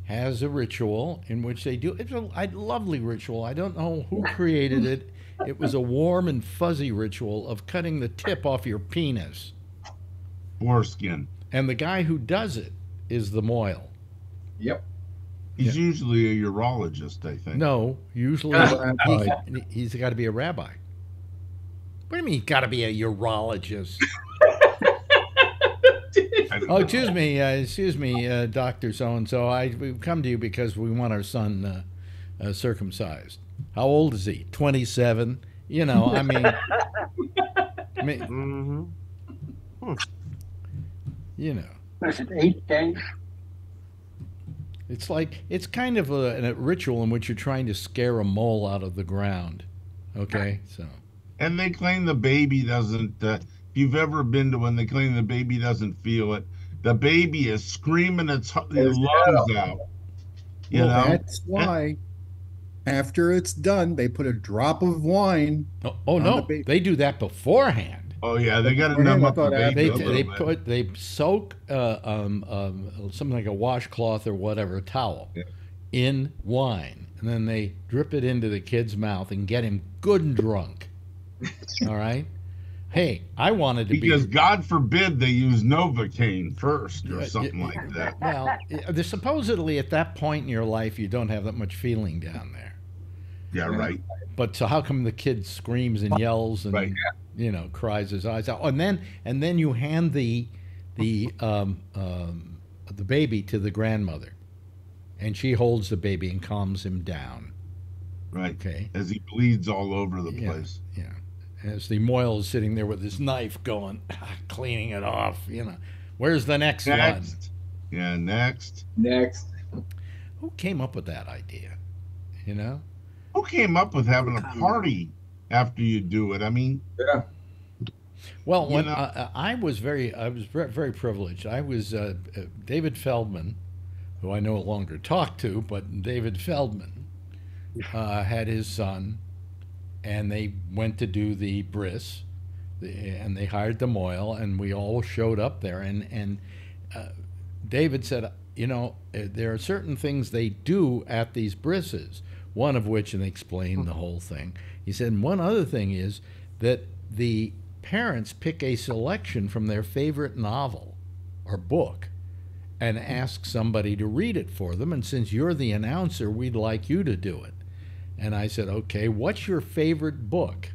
has a ritual in which they do. It's a, a lovely ritual. I don't know who created it. It was a warm and fuzzy ritual of cutting the tip off your penis, Foreskin. and the guy who does it is the mohel. Yep. He's usually a urologist, I think. No, usually he, he's got to be a rabbi. What do you mean he's got to be a urologist? Oh, excuse me, uh, excuse me, uh, Doctor So and So. I we've come to you because we want our son uh, uh, circumcised. How old is he? Twenty-seven. You know, I mean, I mean, Mm-hmm. you know, Was it eight days? it's like it's kind of a, a ritual in which you're trying to scare a mole out of the ground. Okay, so And they claim the baby doesn't. Uh, if you've ever been to one, they claim the baby doesn't feel it. The baby is screaming its, hu- its lungs out. You well, know, that's why after it's done, they put a drop of wine. oh, oh no, the they do that beforehand. oh yeah, they got to numb up the baby They a they bit. put they soak uh, um, um, something like a washcloth or whatever, a towel, Yeah. in wine, and then they drip it into the kid's mouth and get him good and drunk. All right. Hey, I wanted to because be. God forbid they use Novocaine first or something yeah, like that. Well, supposedly at that point in your life you don't have that much feeling down there. Yeah, right. But so how come the kid screams and yells and Right. you know cries his eyes out, and then and then you hand the the um, um, the baby to the grandmother, and she holds the baby and calms him down. Right. Okay, As he bleeds all over the Yeah. place. yeah. As the mohel is sitting there with his knife, going cleaning it off. You know, where's the next, one? Next. Yeah, next. Next. Who came up with that idea? You know. Who came up with having a party after you do it? I mean, Yeah. Well, You when know- uh, I was very, I was very, very privileged. I was uh, uh, David Feldman, who I no longer talk to, but David Feldman uh, had his son, and they went to do the bris, the, and they hired the mohel, and we all showed up there, and and uh, David said, you know, uh, there are certain things they do at these brises. One of which, and explained the whole thing. He said, and one other thing is that the parents pick a selection from their favorite novel or book and ask somebody to read it for them. And since you're the announcer, we'd like you to do it. And I said, okay, what's your favorite book?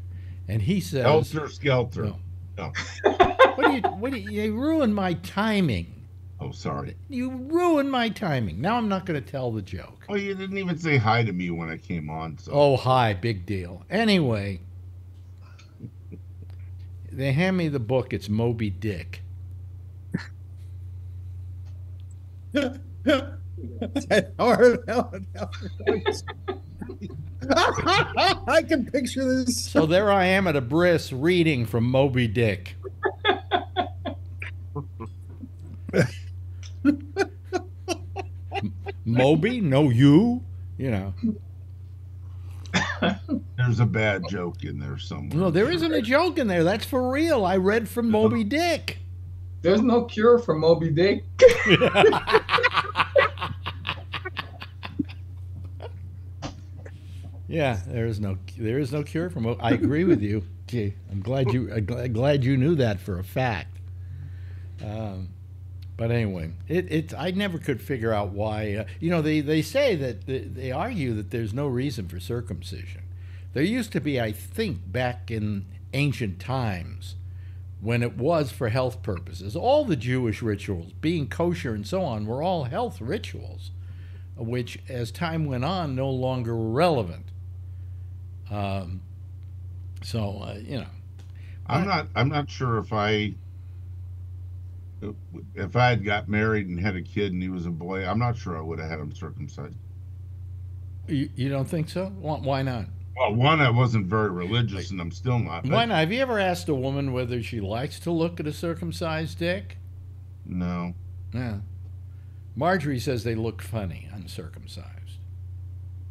And he says, Helter Skelter. No. No. what do you, what do you, you ruined my timing. Oh, sorry. You ruined my timing. Now I'm not going to tell the joke. Oh, you didn't even say hi to me when I came on. So. Oh, hi, big deal. Anyway, they hand me the book. It's Moby Dick. That hard- I can picture this. So there I am at a bris reading from Moby Dick. Moby? No, you? You know. There's a bad joke in there somewhere. No, there isn't a joke in there. That's for real. I read from Moby Dick. There's no cure for Moby Dick. Yeah, there is no there is no cure for. Mo- I agree with you. Gee, I'm glad you I'm glad you knew that for a fact. Um, but anyway, it it I never could figure out why. Uh, you know, they they say that they, they argue that there's no reason for circumcision. There used to be, I think, back in ancient times, when it was for health purposes. All the Jewish rituals, being kosher and so on, were all health rituals, which, as time went on, no longer were relevant. Um, so uh, you know, I'm not. I'm not sure if I. If I had got married and had a kid and he was a boy, I'm not sure I would have had him circumcised. you, you don't think so? Why, why not? Well, one, I wasn't very religious, and I'm still not. but- Why not? Have you ever asked a woman whether she likes to look at a circumcised dick? No. Yeah. Marjorie says they look funny uncircumcised.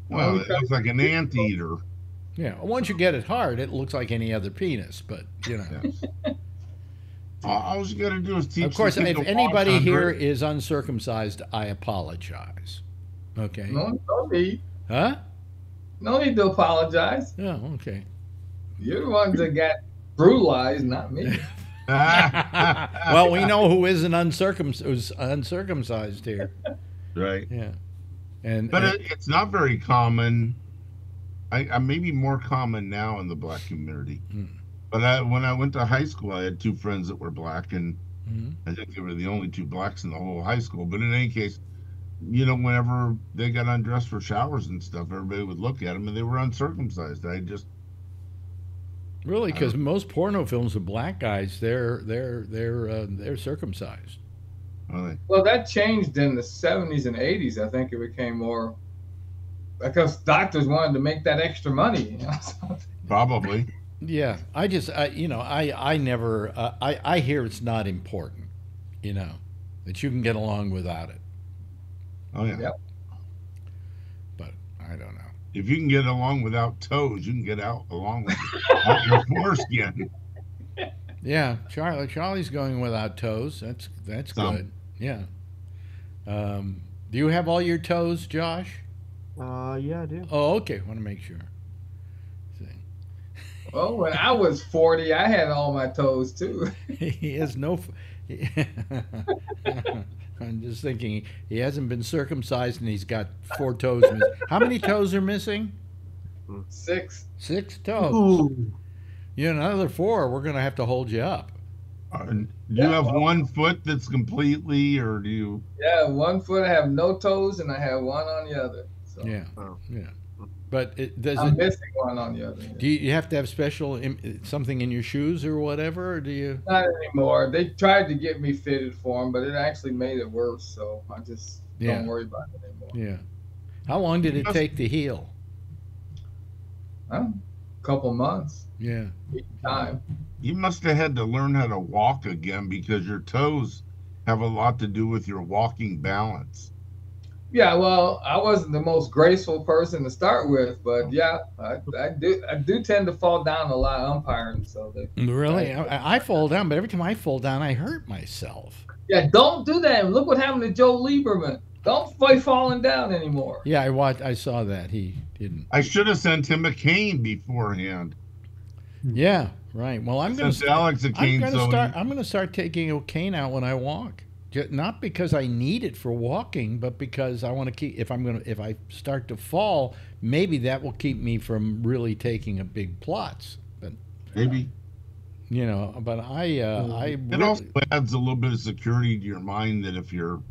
Well, it looks like an anteater. Yeah. Once you get it hard, it looks like any other penis, but you know. Yeah. All all you got to do is teach. Of course, if anybody here is uncircumcised, I apologize. Okay. No, no need. Huh? No need to apologize. Yeah, okay. You're the ones that got brutalized, not me. well, we know who isn't uncircumcised, who's uncircumcised here. right, Yeah. And, but and- it's not very common. I, I maybe more common now in the black community. Hmm. But I, when I went to high school, I had two friends that were black, and Mhm. I think they were the only two blacks in the whole high school. But in any case, you know, whenever they got undressed for showers and stuff, everybody would look at them, and they were uncircumcised. I just really, because most porno films of black guys, they're they're they're uh, they're circumcised. Well, that changed in the 70s and 80s. I think it became more because doctors wanted to make that extra money. You know? probably. Yeah, I just, I, you know, I, I never, uh, I, I hear it's not important, you know, that you can get along without it, Oh yeah. Yep. but I don't know. If you can get along without toes, you can get out along with out your foreskin. Yeah, Charlie, Charlie's going without toes. That's that's Some. good. Yeah. Um, do you have all your toes, Josh? Uh, yeah, I do. Oh, okay. Want to make sure. See. well, when I was 40, I had all my toes too. he has no. f- I'm just thinking he hasn't been circumcised and he's got four toes. Miss- How many toes are missing? Six. Six toes. You know, another four. We're gonna have to hold you up. Uh, do you have one foot that's completely, or do you? Yeah, one foot I have no toes, and I have one on the other. So Yeah, Oh. yeah. But it does I'm it. missing one on the other. Do you, you have to have special im- something in your shoes or whatever, or do you? Not anymore. They tried to get me fitted for them, but it actually made it worse. So I just Yeah. don't worry about it anymore. Yeah. How long did it take to heal? Huh? Couple months, Yeah. time. You must have had to learn how to walk again because your toes have a lot to do with your walking balance. Yeah, well, I wasn't the most graceful person to start with, but oh. yeah, I, I do I do tend to fall down a lot umpiring. So they, Really? I, I fall down, but every time I fall down, I hurt myself. yeah, don't do that. Look what happened to Joe Lieberman. Don't be falling down anymore. Yeah, I watched. I saw that he didn't. I should have sent him a cane beforehand. Yeah. Right. Well, I'm gonna. Sent st- Alex a I'm cane, gonna so start. he- I'm gonna start taking a cane out when I walk. Ju- Not because I need it for walking, but because I want to keep. If I'm gonna, if I start to fall, maybe that will keep me from really taking a big plots. But maybe you know, but I, uh, I. it really- also adds a little bit of security to your mind that if you're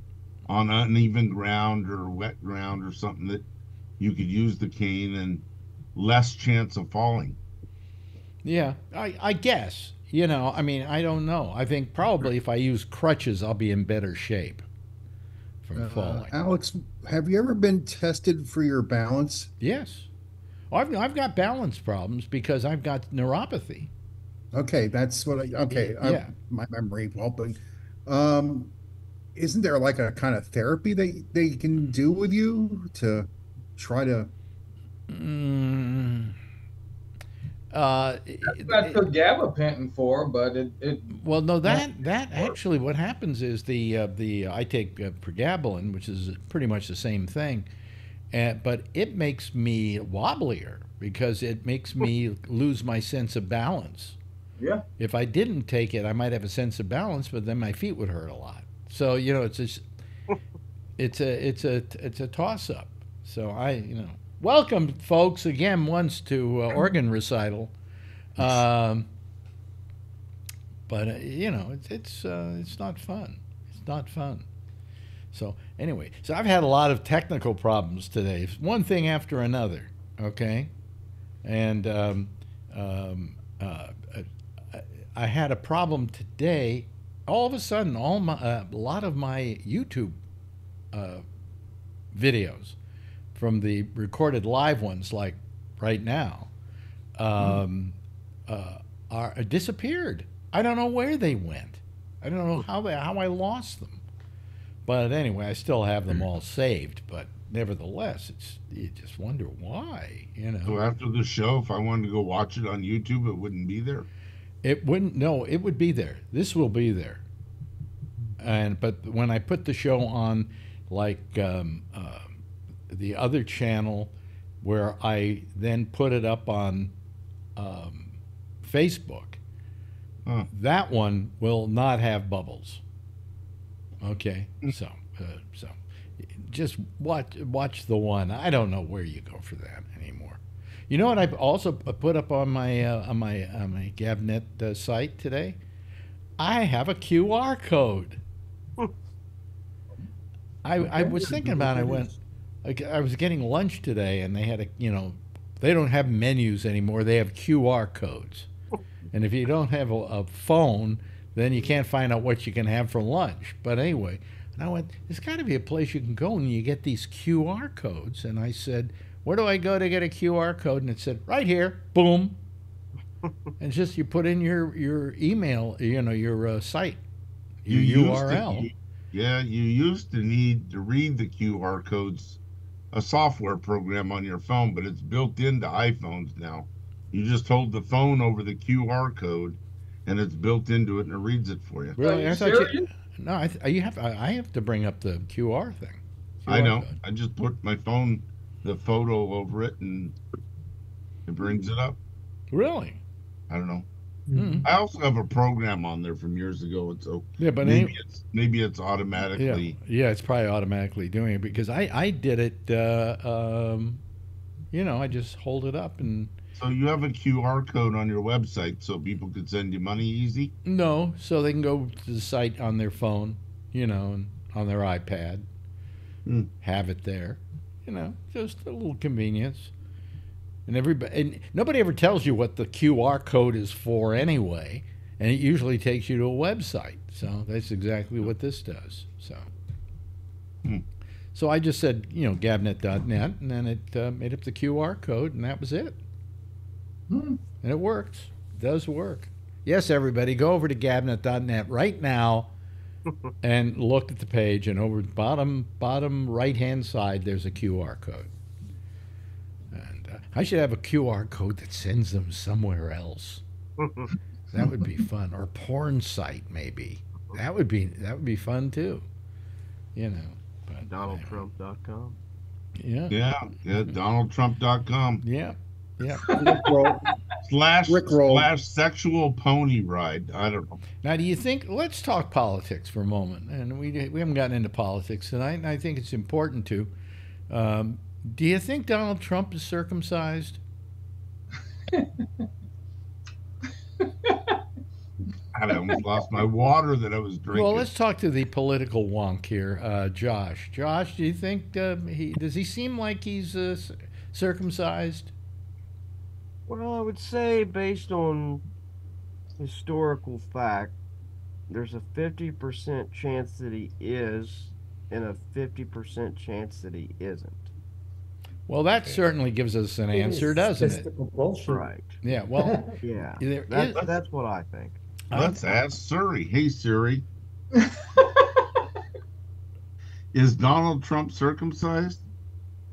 on uneven ground or wet ground or something that you could use the cane and less chance of falling. Yeah, I, I guess. You know, I mean, I don't know. I think probably if I use crutches, I'll be in better shape from Uh, falling. Alex, have you ever been tested for your balance? Yes. I've, I've got balance problems because I've got neuropathy. Okay, that's what I. Okay, I- my memory helping. Um, isn't there like a kind of therapy they they can do with you to try to? Mm, uh, That's what I took gabapentin for, but it, it well, no, that that actually what happens is the uh, the I take uh, pregabalin, which is pretty much the same thing, and, but it makes me wobblier because it makes me lose my sense of balance. Yeah. If I didn't take it, I might have a sense of balance, but then my feet would hurt a lot. So you know, it's just, it's a it's a it's a toss up. So I you know, welcome folks again once to uh, organ recital. Um, but uh, you know, it's it's uh, it's not fun. It's not fun. So anyway, so I've had a lot of technical problems today, one thing after another. Okay, and um, um, uh, uh, I had a problem today. All of a sudden, all my uh, a lot of my YouTube uh, videos from the recorded live ones, like right now, um, uh, are disappeared. I don't know where they went. I don't know how they how I lost them. But anyway, I still have them all saved. But nevertheless, it's you just wonder why. You know, So after the show, if I wanted to go watch it on YouTube, it wouldn't be there. It wouldn't. No, it would be there. This will be there. And but when I put the show on, like um, uh, the other channel, where I then put it up on um, Facebook, Huh. that one will not have bubbles. Okay, so uh, so just watch watch the one. I don't know where you go for that anymore. You know what I also put up on my uh, on my on my Gabnet uh, site today? I have a QR code. I I was thinking about it. I went. Like, I was getting lunch today, and they had a you know, they don't have menus anymore. They have QR codes, and if you don't have a, a phone, then you can't find out what you can have for lunch. But anyway, and I went. There's got to be a place you can go and you get these QR codes. And I said, where do I go to get a QR code? And it said, right here. Boom. and it's just you put in your your email, you know, your uh, site, your to- URL. you- yeah, you used to need to read the QR codes, a software program on your phone, but it's built into iPhones now. You just hold the phone over the QR code, and it's built into it, and it reads it for you. Really? Are you I thought you, no, I th- you have. I I have to bring up the QR thing. I know. code. I just put my phone, the photo over it, and it brings it up. Really? I don't know. Mm. I also have a program on there from years ago, and so Yeah, but maybe it's maybe it's automatically. yeah, yeah, it's probably automatically doing it because I I did it. Uh, um, you know, I just hold it up and So you have a QR code on your website, so people could send you money easy. no, so they can go to the site on their phone, you know, and on their iPad, Hmm. have it there. You know, just a little convenience. And everybody, and nobody ever tells you what the QR code is for anyway, and it usually takes you to a website. So that's exactly what this does. So, Hmm. so I just said, you know, gabnet.net, and then it uh, made up the QR code, and that was it. Hmm. And it works. It does work. Yes, everybody, go over to gabnet.net right now and look at the page. And over the bottom bottom right hand side, there's a QR code. And I should have a QR code that sends them somewhere else. That would be fun. Or porn site, maybe. That would be that would be fun too. You know. But DonaldTrump.com. Yeah. Yeah, yeah. DonaldTrump.com Yeah. Yeah. Rickroll. slash Rickroll. slash sexual pony ride. I don't know. Now, do you think? Let's talk politics for a moment, and we we haven't gotten into politics tonight, and I think it's important to. Um, do you think Donald Trump is circumcised? I almost lost my water that I was drinking. Well, let's talk to the political wonk here, uh, Josh. Josh, do you think uh, he does he seem like he's uh, circumcised? Well, I would say based on historical fact, there's a 50% chance that he is and a 50% chance that he isn't. Well, that certainly gives us an answer, doesn't it? Statistical Bullshit. Right. Yeah. Well, Yeah. there That's, that's what I think. Let's ask Siri. Hey Siri. Is Donald Trump circumcised?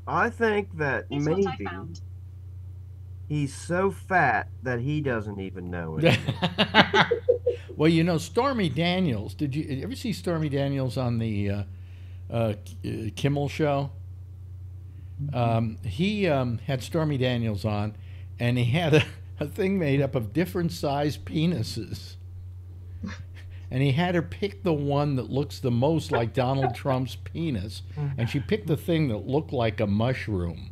I think that Here's maybe he's so fat that he doesn't even know it. well, you know, Stormy Daniels. Did you, you ever see Stormy Daniels on the uh, uh, uh, Kimmel show? Um, he um, had Stormy Daniels on, and he had a, a thing made up of different sized penises. And he had her pick the one that looks the most like Donald Trump's penis, and she picked the thing that looked like a mushroom.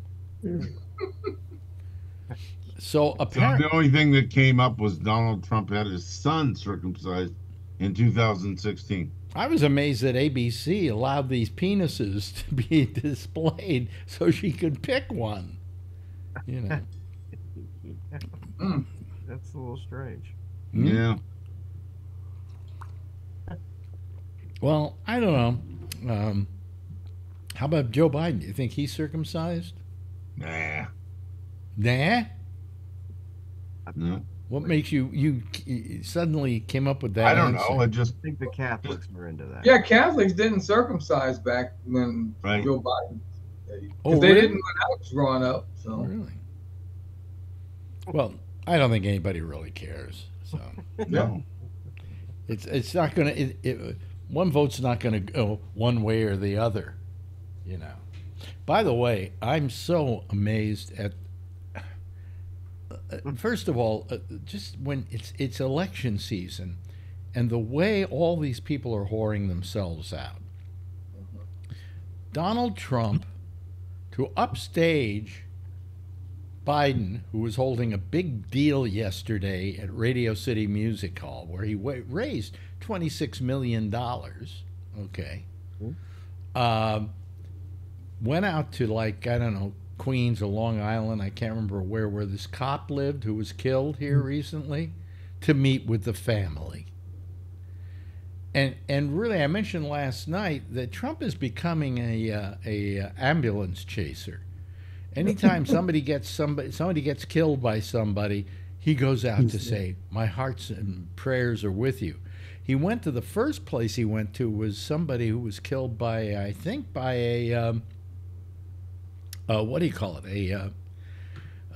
So So apparently, the only thing that came up was Donald Trump had his son circumcised in 2016. I was amazed that ABC allowed these penises to be displayed so she could pick one. You know. Mm. That's a little strange. Hmm? Yeah. Well, I don't know. Um, how about Joe Biden? Do you think he's circumcised? Nah. Nah. No. What makes you you you suddenly came up with that? I don't answer? know. I just I think the Catholics were into that. Yeah, Catholics didn't circumcise back when Right. Joe Biden. Oh, they really? didn't when I was growing up. So Really? Well, I don't think anybody really cares. So no. it's it's not going to. It, it, one vote's not going to go one way or the other. You know. By the way, I'm so amazed at. Uh, First of all, uh, just when it's it's election season, and the way all these people are whoring themselves out. Donald Trump to upstage Biden, who was holding a big deal yesterday at Radio City Music Hall, where he wa- raised $26 million. Okay. Um, went out to, like, I don't know, Queens or Long Island. I can't remember where, where this cop lived who was killed here recently to meet with the family. And, and really, I mentioned last night that Trump is becoming a, uh, a uh, ambulance chaser. Anytime somebody gets somebody somebody gets killed by somebody, he goes out to say, "My hearts and prayers are with you." He went to the first place he went to was somebody who was killed by I think by a um, uh, what do you call it a uh,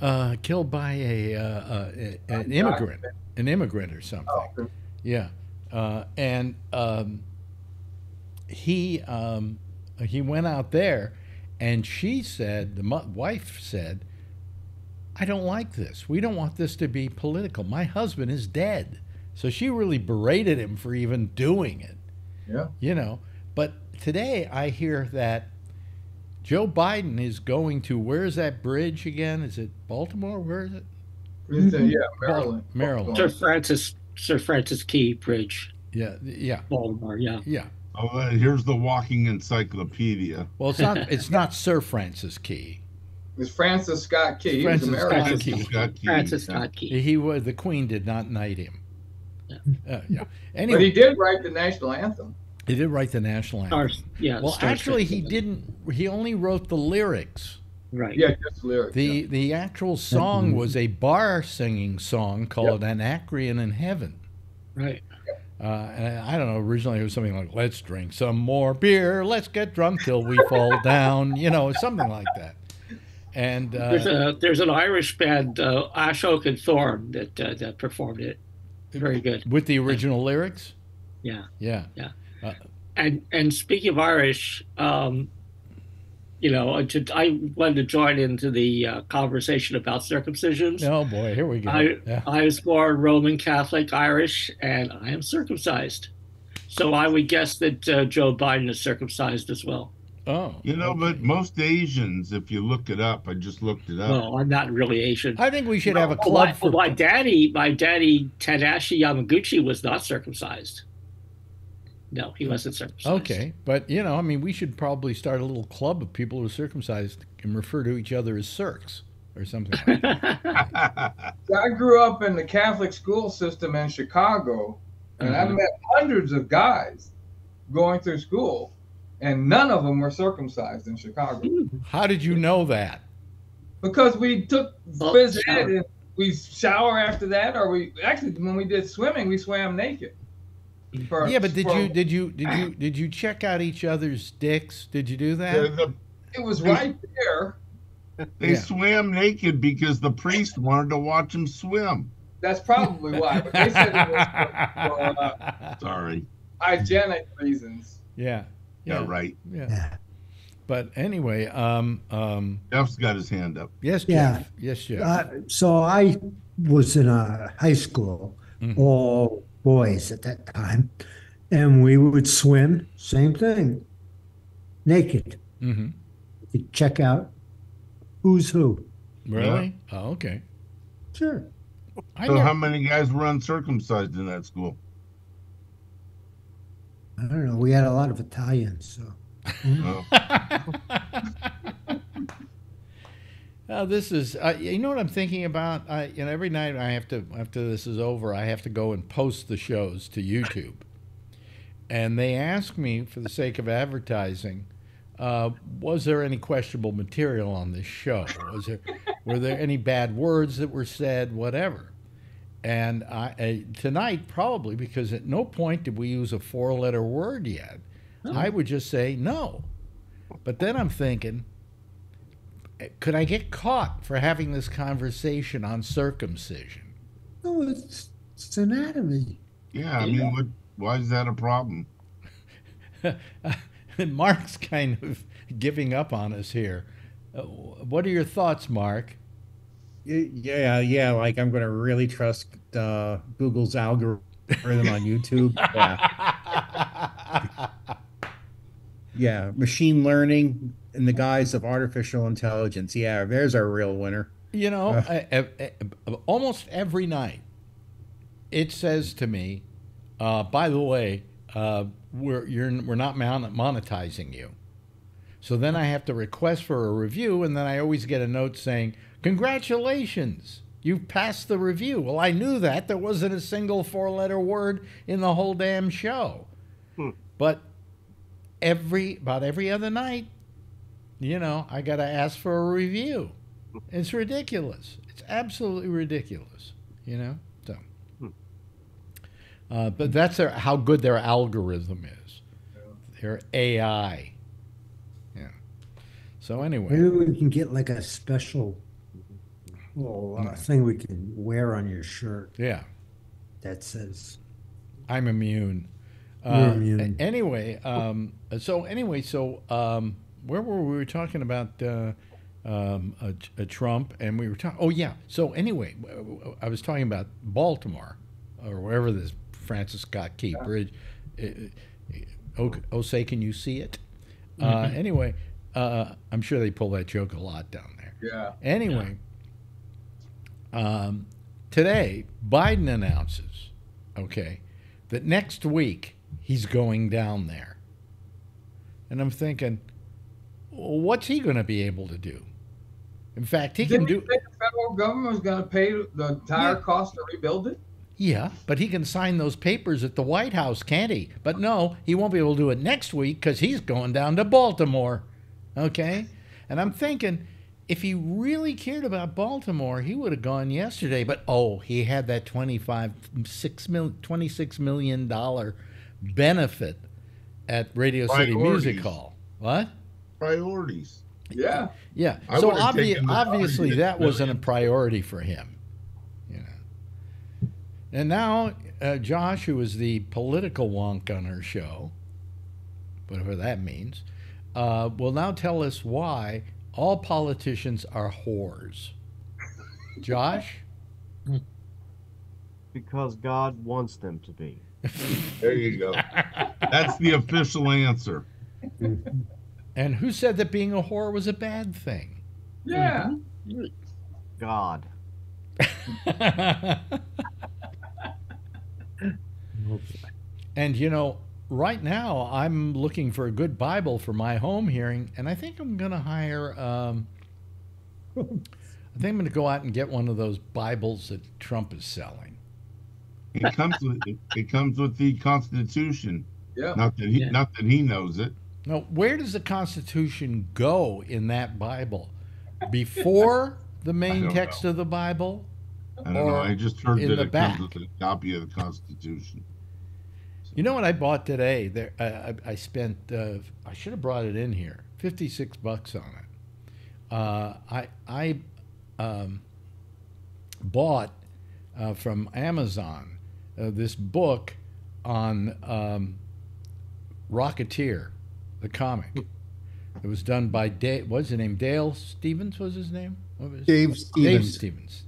uh, killed by a, uh, uh, a an immigrant an immigrant or something. Oh, Yeah, uh, and um, he um, he went out there, and she said the wife said, "I don't like this. We don't want this to be political. My husband is dead." So she really berated him for even doing it. Yeah. You know, but today I hear that Joe Biden is going to where's that bridge again? Is it Baltimore? Where is it? It's, uh, yeah, Bal- Maryland. Maryland. Sir Francis Sir Francis Key Bridge, Yeah, yeah, Baltimore. Yeah. yeah. Oh, uh, here's the walking encyclopedia. Well, it's not. It's not Sir Francis Key. It's Francis Scott Key. He was Francis American. Scott Key. Francis Scott Key. Francis Scott Key. He was the Queen did not knight him. Yeah. Uh, yeah. But he did write the national anthem. He did write the national anthem. Star- yeah. Well, Star actually, he Trek. didn't. He only wrote the lyrics. Right. Yeah, just the lyrics. The yeah. the actual song was a bar singing song called "Anacreon in Heaven." Right. Uh, and I don't know. Originally, it was something like "Let's drink some more beer, let's get drunk till we fall down," you know, something like that. And uh, There's uh, a there's an Irish band, uh, Ashok and Thorn, that uh, that performed it. Very good. with the original lyrics, Yeah. Yeah. yeah, And and speaking of Irish, um, you know, I I wanted to join into the uh, conversation about circumcisions. oh boy, here we go. I Yeah. I was born Roman Catholic Irish, and I am circumcised. So I would guess that uh, Joe Biden is circumcised as well. Oh, You know, but most Asians, if you look it up, I just looked it up. Well, I'm not really Asian. I think we should have a club my, for. my daddy, my daddy Tadashi Yamaguchi was not circumcised. No, he wasn't circumcised. Okay, but you know, I mean, we should probably start a little club of people who are circumcised and refer to each other as Circs or something. Like that. I grew up in the Catholic school system in Chicago, and I Mhm. met hundreds of guys going through school, and none of them were circumcised in Chicago How did you know that? because we took Well, phys ed and we shower after that, or we actually when we did swimming, we swam naked. For- Yeah, but did for- you did you did you did you check out each other's dicks? Did you do that? the- It was right there. they Yeah. swam naked because the priest wanted to watch them swim. That's probably why. But they said it was for, for uh, Sorry. hygienic reasons. yeah. Yeah, right. Yeah. But anyway, um, um, Jeff's got his hand up. yes, Yeah. Jeff. Yes, Jeff. Uh, so I was in a high school, Mhm. all boys at that time, and we would swim. Same thing, naked. hmm You check out who's who. Really? Oh, okay. Sure. I So never- how many guys were uncircumcised in that school? I don't know. We had a lot of Italians, so Oh, Uh, this is, uh, you know what I'm thinking about? I, you know, every night I have to, after this is over, I have to go and post the shows to YouTube. And they ask me, for the sake of advertising, uh, was there any questionable material on this show? Was there, were there any bad words that were said, whatever? And I, uh, tonight, probably because at no point did we use a four letter word yet, I would just say no. But then I'm thinking, could I get caught for having this conversation on circumcision? no, it's, it's anatomy. yeah. I mean, what? Why is that a problem? Mark's kind of giving up on us here. Uh, what are your thoughts, Mark? Yeah, yeah. Like I'm going to really trust uh, Google's algorithm on YouTube. Yeah. yeah, machine learning in the guise of artificial intelligence. Yeah, there's our real winner. You know, Uh. I- I- I- almost every night, it says to me, uh, "By the way, uh, we're you're, we're not monetizing you." So then I have to request for a review, and then I always get a note saying, "Congratulations, you've passed the review." Well, I knew that there wasn't a single four-letter word in the whole damn show, but every about every other night, you know, I got to ask for a review. It's ridiculous. It's absolutely ridiculous. You know. So, uh, but that's their, how good their algorithm is. Their AI. Yeah. So anyway, Maybe we can get like a special little uh, thing we can wear on your shirt yeah, that says I'm immune. You're Uh, immune. Anyway, um, so anyway, so um, where were we? we were talking about uh, um, a, a Trump, and we were talking. Oh yeah. So anyway, I was talking about Baltimore, or wherever this Francis Scott Key Bridge. Uh, oh, oh, say, can you see it? Uh, anyway, uh, I'm sure they pull that joke a lot down there. Yeah. Anyway, um, today Biden announces, okay, that next week he's going down there, and I'm thinking, what's he going to be able to do? In fact, he can Didn't you do. the federal government was going to pay the entire Yeah. cost to rebuild it? Yeah, but he can sign those papers at the White House, can't he? But no, he won't be able to do it next week because he's going down to Baltimore. Okay? And I'm thinking, if he really cared about Baltimore, he would have gone yesterday. But oh, he had that 25, six mil, $26 million benefit at Radio City Music Hall. What? Priorities. Yeah. Yeah. I so obvi- obviously $26 that wasn't a priority for him. You know. And now uh, Josh, who is the political wonk on our show, whatever that means, uh, will now tell us why all politicians are whores. Josh? because God wants them to be. There you go. That's the official answer. And who said that being a whore was a bad thing? Yeah. God. And you know, right now I'm looking for a good Bible for my home hearing, and I think I'm going to hire. Um, I think I'm going to go out and get one of those Bibles that Trump is selling. It comes with it comes with the Constitution. Yeah. Not that he Yeah. not that he knows it. Now, where does the Constitution go in that Bible? Before the main text know. of the Bible? I don't know. I just heard that the it back. comes with a copy of the Constitution. You know what I bought today? There, I, I, I spent. Uh, I should have brought it in here. Fifty-six bucks on it. Uh, I I um, bought uh, from Amazon uh, this book on um, Rocketeer, the comic. It was done by Dave. What's his name? Dale Stevens was his name. What was Dave Dave Stevens. Stevens.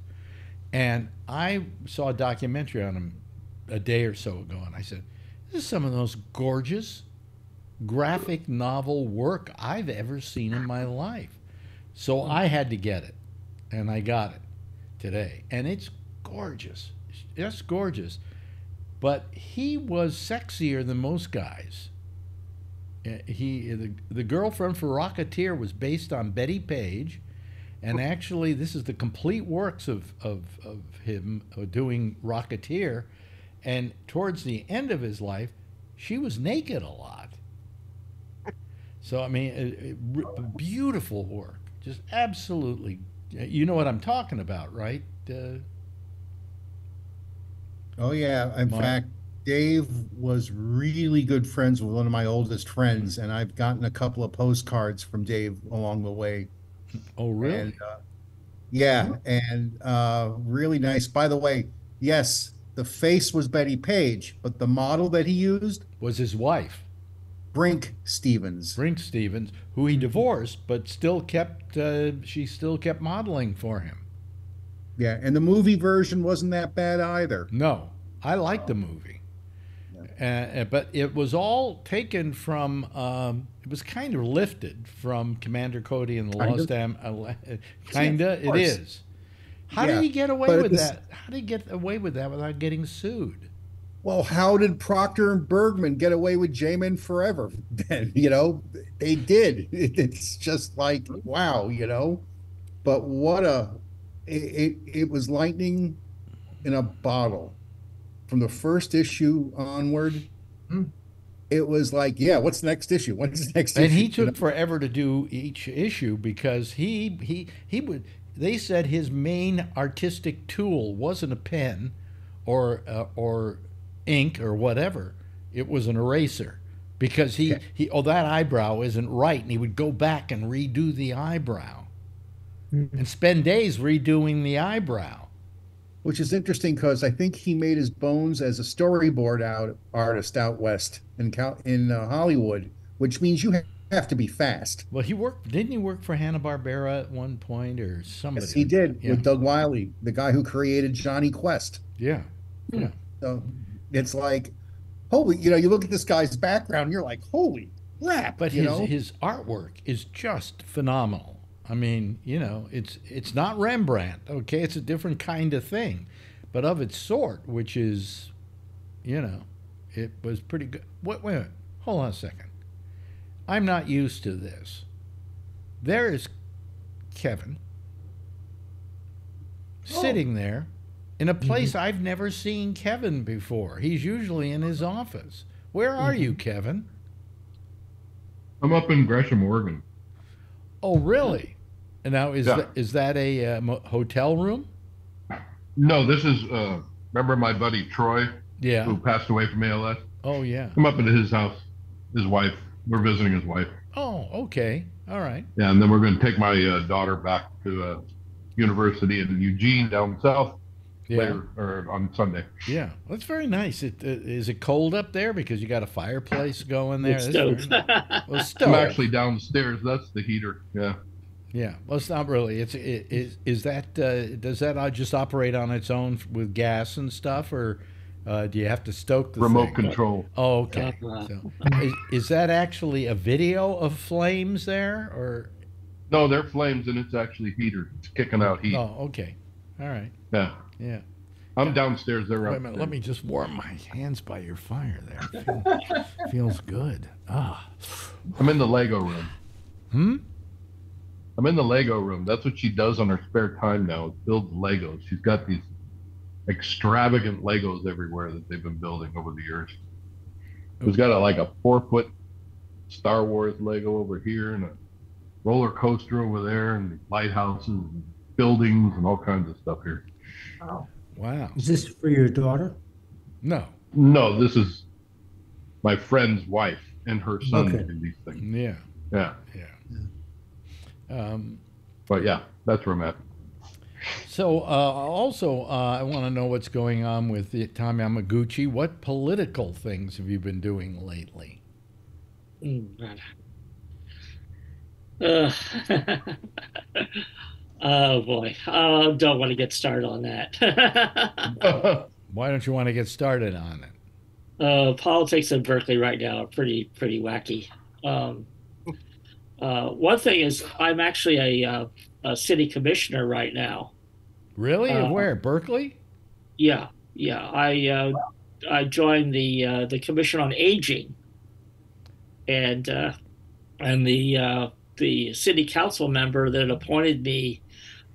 And I saw a documentary on him a day or so ago, and I said, "This is some of the most gorgeous graphic novel work I've ever seen in my life." So I had to get it, and I got it today, and it's gorgeous, just gorgeous. But he was sexier than most guys. Uh, He the, the girlfriend for Rocketeer was based on Bettie Page, and actually this is the complete works of of, of him uh, doing Rocketeer, and towards the end of his life, she was naked a lot. So I mean, it, it, beautiful work, just absolutely. You know what I'm talking about, right? Uh, Oh yeah. In Mark? fact, Dave was really good friends with one of my oldest friends, and I've gotten a couple of postcards from Dave along the way. oh, really? And uh, yeah, and uh, really nice. By the way, yes, the face was Bettie Page, but the model that he used, was his wife, Brinke Stevens. Brinke Stevens, who he divorced, but still kept. Uh, she still kept modeling for him. Yeah, and the movie version wasn't that bad either. No, I like the movie. Uh, Uh, but it was all taken from. Um, it was kind of lifted from Commander Cody and the Kind Lost. Am. Uh, kinda, of it is. How Yeah, did he get away but with that? How did he get away with that without getting sued? Well, how did Proctor and Bergman get away with J-Men Forever? Then you know they did. It's just like wow, you know. But what a it, it, it was lightning in a bottle from the first issue onward. Hmm. It was like, yeah, what's the next issue? What's the next And issue? And he took forever to do each issue because he he he would. They said his main artistic tool wasn't a pen, or uh, or ink or whatever. It was an eraser because he he oh that eyebrow isn't right, and he would go back and redo the eyebrow, and spend days redoing the eyebrow. Which is interesting because I think he made his bones as a storyboard out artist out west in Cal- in uh, Hollywood, which means you have to be fast. Well, he worked. Didn't he work for Hanna Barbera at one point or somebody? Yes, he did Yeah. with Doug Wildey, the guy who created Jonny Quest. Yeah. Yeah. So it's like, holy, you know, you look at this guy's background, you're like, holy crap. But you his know? his artwork is just phenomenal. I mean, you know, it's it's not Rembrandt, okay? It's a different kind of thing, but of its sort, which is, you know, it was pretty good. Wait, wait, wait. hold on a second. I'm not used to this. There is Kevin oh. sitting there in a mm-hmm. place I've never seen Kevin before. He's usually in his office. Where are mm-hmm. you, Kevin? I'm up in Gresham, Oregon. Oh, really? And now is Yeah. that is that a uh, hotel room? No, this is uh remember my buddy Troy Yeah. who passed away from ALS? Oh, yeah. I'm up at his house, his wife. We're visiting his wife. Oh, okay. All right. Yeah, and then we're going to take my uh, daughter back to uh, university in Eugene down south Yeah. later or on Sunday. Yeah. That's very nice. It, uh, is it cold up there because you got a fireplace going there? It's That's very stove. nice. Well, stove. I'm actually downstairs. That's the heater. Yeah. Yeah. Well, it's not really. It's it, is is that uh, does that uh, just operate on its own with gas and stuff, or uh, do you have to stoke the Remote thing? control. Oh, okay. So, is, is that actually a video of flames there, or? No, they're flames and it's actually heater. It's kicking out heat. Oh, okay. All right. Yeah. Yeah. I'm downstairs. They're Wait a minute, let me just warm my hands by your fire there. Feel- feels good. Ah. I'm in the Lego room. Hmm? I'm in the Lego room. That's what she does on her spare time now. is Builds Legos. She's got these extravagant Legos everywhere that they've been building over the years. She's got a, like a four foot Star Wars Lego over here and a roller coaster over there and lighthouses and buildings and all kinds of stuff here. Wow. Wow. Is this for your daughter? No. No, this is my friend's wife and her son Okay. do these things. Yeah. Yeah. Yeah. Um, But yeah, that's where I'm at. so, uh, also, uh, I want to know what's going on with the Tom Yamaguchi. What political things have you been doing lately? mm, God. Uh, oh boy, uh, don't want to get started on that. Why don't you want to get started on it? Uh, politics in Berkeley right now are pretty pretty wacky. Um, uh, one thing is, I'm actually a, uh, a city commissioner right now. Really? Uh, Where? Berkeley? Yeah, yeah. I uh, I joined the uh, the Commission on Aging, and uh, and the uh, the city council member that appointed me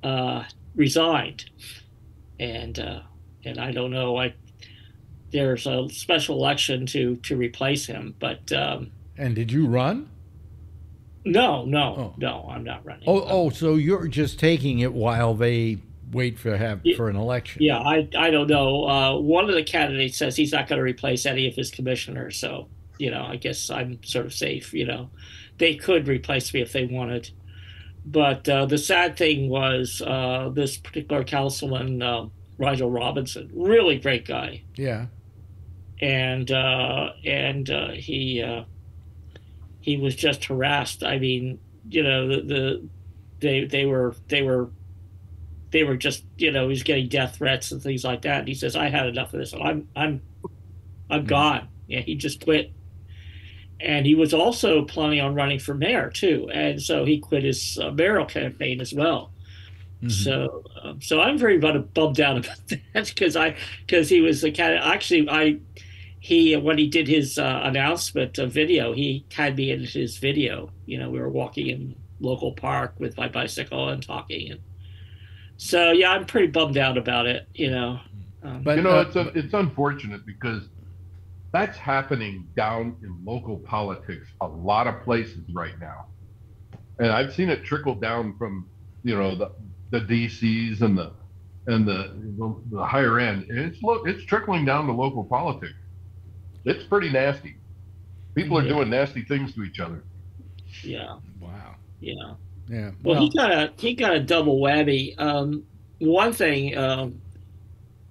uh, resigned, and uh, and I don't know. I there's a special election to to replace him, but um, And did you run? No, no, Oh. no, I'm not running. Oh, oh, so you're just taking it while they wait for have for an election? Yeah, I I don't know. Uh, one of the candidates says he's not going to replace any of his commissioners, so you know, I guess I'm sort of safe. You know, they could replace me if they wanted, but uh, the sad thing was uh, this particular councilman, uh, Rigel Robinson, really great guy, Yeah. and uh, and uh, he uh, he was just harassed. I mean, you know, the, the they they were they were they were just you know he was getting death threats and things like that. And he says, "I had enough of this. I'm I'm I'm gone." Yeah, he just quit. And he was also planning on running for mayor too, and so he quit his uh, mayoral campaign as well. So, um, so I'm very bummed out about that because I because he was the cat. Actually, I he when he did his uh, announcement uh, video, he had me in his video. You know, we were walking in local park with my bicycle and talking, and so yeah, I'm pretty bummed out about it. You know, um, But you know, uh, it's a, it's unfortunate because that's happening down in local politics a lot of places right now, and I've seen it trickle down from you know the the DCs and the and the the, the higher end, and it's look it's trickling down to local politics. It's pretty nasty. People are Yeah. doing nasty things to each other. yeah, Wow. yeah. Yeah. Well, he got a he got a double whammy. Um, one thing, um,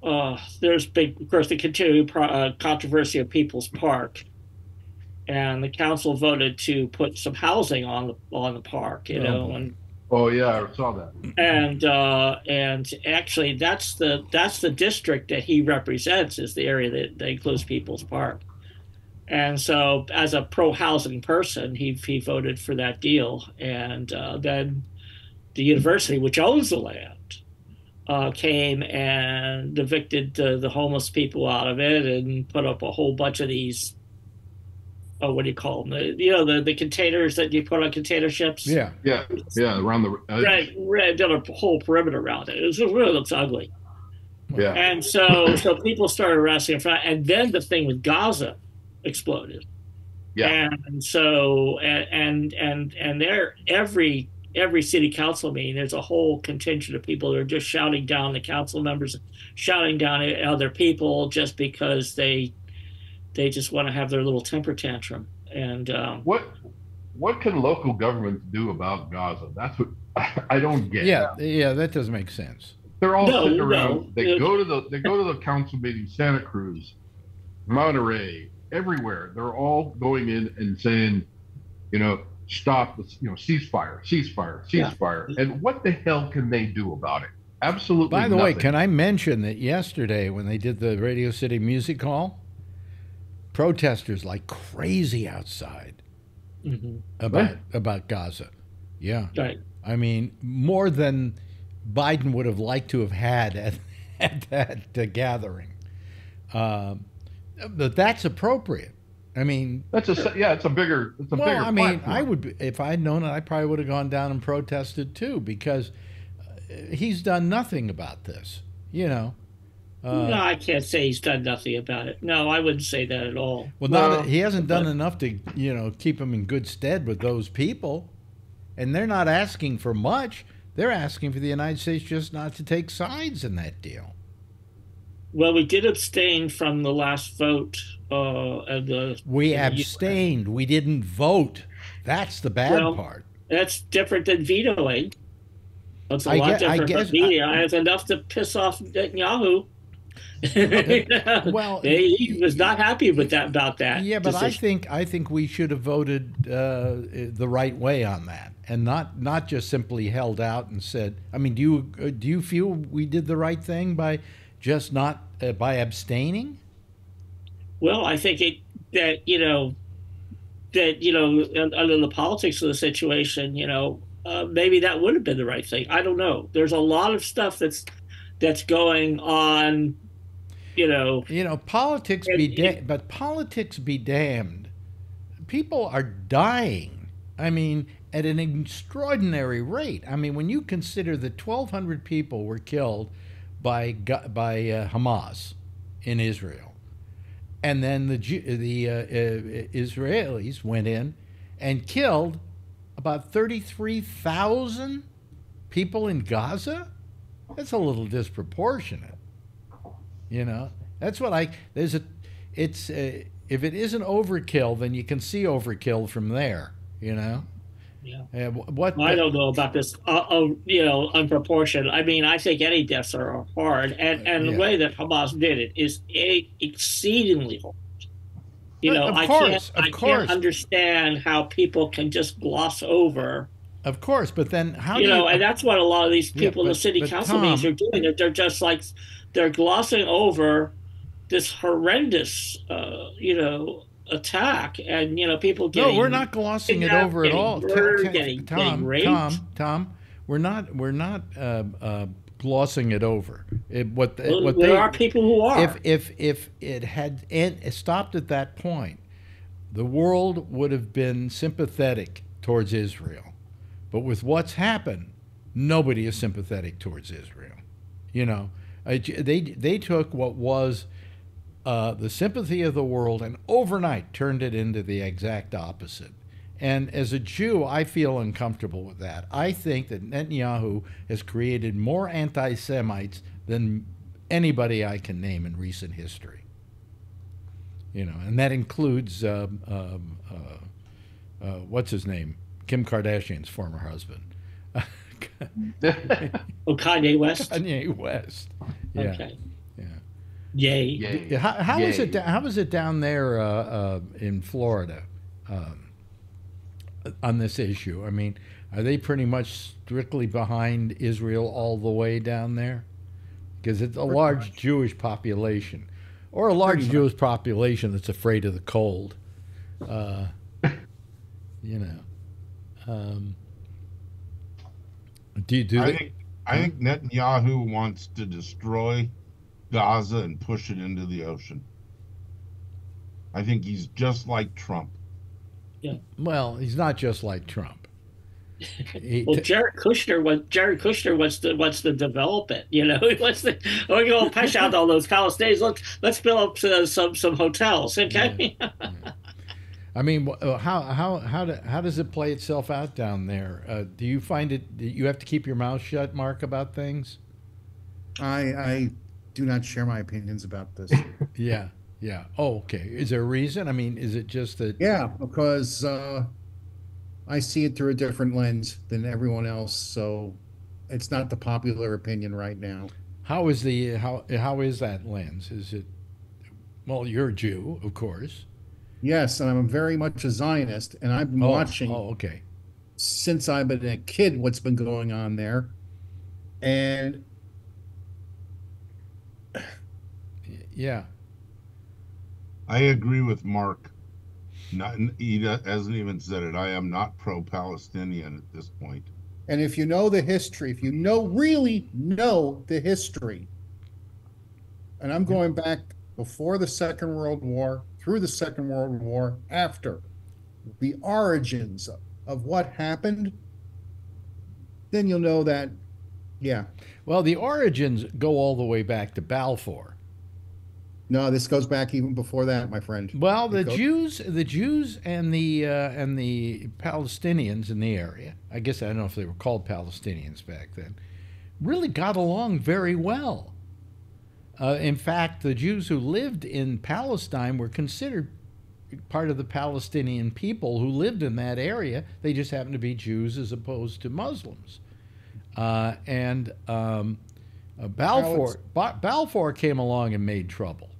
uh, there's big, of course, the continuing pro- uh, controversy of People's Park, and the council voted to put some housing on the on the park. You Oh, know, boy. and Oh yeah, I saw that. and uh, and actually, that's the that's the district that he represents is the area that, that includes People's Park. And so, as a pro housing person, he he voted for that deal, and uh, then the university, which owns the land, uh, came and evicted the, the homeless people out of it and put up a whole bunch of these. Oh, what do you call them? The, you know, the, the containers that you put on container ships. Yeah. Yeah, yeah, around the edge. Right, right, done a whole perimeter around it. It, was, it really looks ugly. Yeah. And so, so people started arresting in front, and then the thing with Gaza exploded. Yeah. And so, and and and and there, every every city council meeting, there's a whole contingent of people that are just shouting down the council members, shouting down at other people just because they they just want to have their little temper tantrum. And um, What what can local governments do about Gaza? That's what I don't get. Yeah. Yeah. That doesn't make sense. They're all No, sitting no. around. They Uh, go to the they go to the council meeting, Santa Cruz, Monterey, everywhere. They're all going in and saying, you know, stop this, you know, ceasefire, ceasefire, Yeah. ceasefire. And what the hell can they do about it? Absolutely. By the way, can I mention that yesterday when they did the Radio City Music Hall, protesters like crazy outside mhm, about about Gaza. Yeah. right. I mean, more than Biden would have liked to have had at, at that uh, gathering. Um, but that's appropriate. I mean, That's a yeah. It's a bigger. It's a well, bigger. I mean, platform. I would, be- if I'd known it, I probably would have gone down and protested too, because uh, he's done nothing about this. You know. Uh, no, I can't say he's done nothing about it. No, I wouldn't say that at all. Well, not Well, he hasn't done but- enough to you know keep him in good stead with those people, and they're not asking for much. They're asking for the United States just not to take sides in that deal. Well, we did abstain from the last vote. Uh, of the We in the abstained. We didn't vote. That's the bad Well, part. That's different than vetoing. That's a I lot gue- I different guess- from vetoing. It's enough to piss off Netanyahu. well, he, he was not happy with that about that. Yeah, but I think I think we should have voted uh, the right way on that, and not not just simply held out and said. I mean, do you uh, do you feel we did the right thing by just not uh, by abstaining? Well, I think it that you know that you know under the politics of the situation, you know, uh, maybe that would have been the right thing. I don't know. There's a lot of stuff that's that's going on. You know, you know, politics be da- but politics be damned. People are dying. I mean, at an extraordinary rate. I mean, when you consider that 1,200 people were killed by by uh, Hamas in Israel, and then the the uh, uh, Israelis went in and killed about 33,000 people in Gaza. That's a little disproportionate. You know, that's what I there's a it's uh, if it isn't overkill, then you can see overkill from there. You know. Yeah. Uh, what well, I don't know about this. Uh, uh, you know, unproportioned. I mean, I think any deaths are hard, and and Yeah. the way that Hamas did it is a, exceedingly hard. You know, I course, can't of I course. can't understand how people can just gloss over. Of course, but then how you know, you? and that's what a lot of these Yeah, people in the city but council meetings are doing. They're, they're just like they're glossing over this horrendous, uh, you know, attack, and you know, people getting. no, we're not glossing it over at all. Murdered, ta- getting, Tom, getting. Tom, Tom, we're not we're not uh, uh, glossing it over. It, what the- Well, what there they, are people who are. If if if it had en- stopped at that point, the world would have been sympathetic towards Israel. But with what's happened, nobody is sympathetic towards Israel. You know, They they took what was uh, the sympathy of the world and overnight turned it into the exact opposite. And as a Jew, I feel uncomfortable with that. I think that Netanyahu has created more anti Semites than anybody I can name in recent history. You know, and that includes um, um, uh, uh, what's his name? Kim Kardashian's former husband. Oh, Kanye West. Kanye West. Yeah. Okay. Yeah. Yay. Yeah, How, how is Yay. it? How is it down there uh, uh, in Florida um, on this issue? I mean, are they pretty much strictly behind Israel all the way down there? Because it's a large Jewish population, or a large Jewish population that's afraid of the cold. Uh, you know. Um, do you do I they- think I think Netanyahu wants to destroy Gaza and push it into the ocean. I think he's just like Trump. Yeah. Well, he's not just like Trump. He- Well, Jared Kushner was Jared Kushner wants to wants to develop it. You know, he wants to. We're going to push out all those Palestinians. Let's let's build up uh, some some hotels. Okay. I mean, uh, how how how do, how does it play itself out down there? Uh, do you find it you have to keep your mouth shut, Mark, about things? I I do not share my opinions about this. Yeah, yeah. Oh, okay. Is there a reason? I mean, is it just that? yeah, because uh, I see it through a different lens than everyone else, so it's not the popular opinion right now. How is the how how is that lens? Is it? Well, you're a Jew, of course. Yes, and I'm very much a Zionist, and I've been Oh, watching Oh, okay. since I've been a kid what's been going on there, and Yeah. I agree with Mark. Not he hasn't even said it. I am not pro-Palestinian at this point. And if you know the history, if you know really know the history, and I'm going back before the Second World War, through the Second World War, after the origins of, what happened, then you'll know that, yeah. Well, the origins go all the way back to Balfour. No, this goes back even before that, my friend. Well, the Jews, the Jews, and the uh, and the Palestinians in the area. I guess I don't know if they were called Palestinians back then. Really got along very well. Uh, in fact, the Jews who lived in Palestine were considered part of the Palestinian people who lived in that area. They just happened to be Jews as opposed to Muslims. Uh, and um, Uh, Balfour, ba- Balfour came along and made trouble.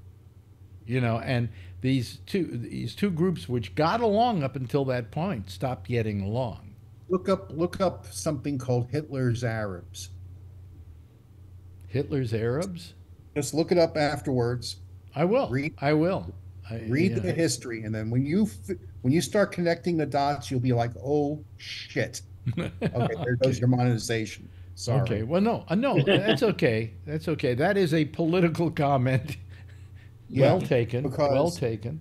You know, and these two these two groups which got along up until that point stopped getting along. Look up look up something called Hitler's Arabs. Hitler's Arabs? Just look it up afterwards. I will. Read, I will. I, read yeah. the history, and then when you when you start connecting the dots, you'll be like, "Oh shit!" Okay, there goes your monetization. Sorry. Okay. Well, no, uh, no, that's okay. That's okay. That is a political comment. Yeah, well taken. well taken.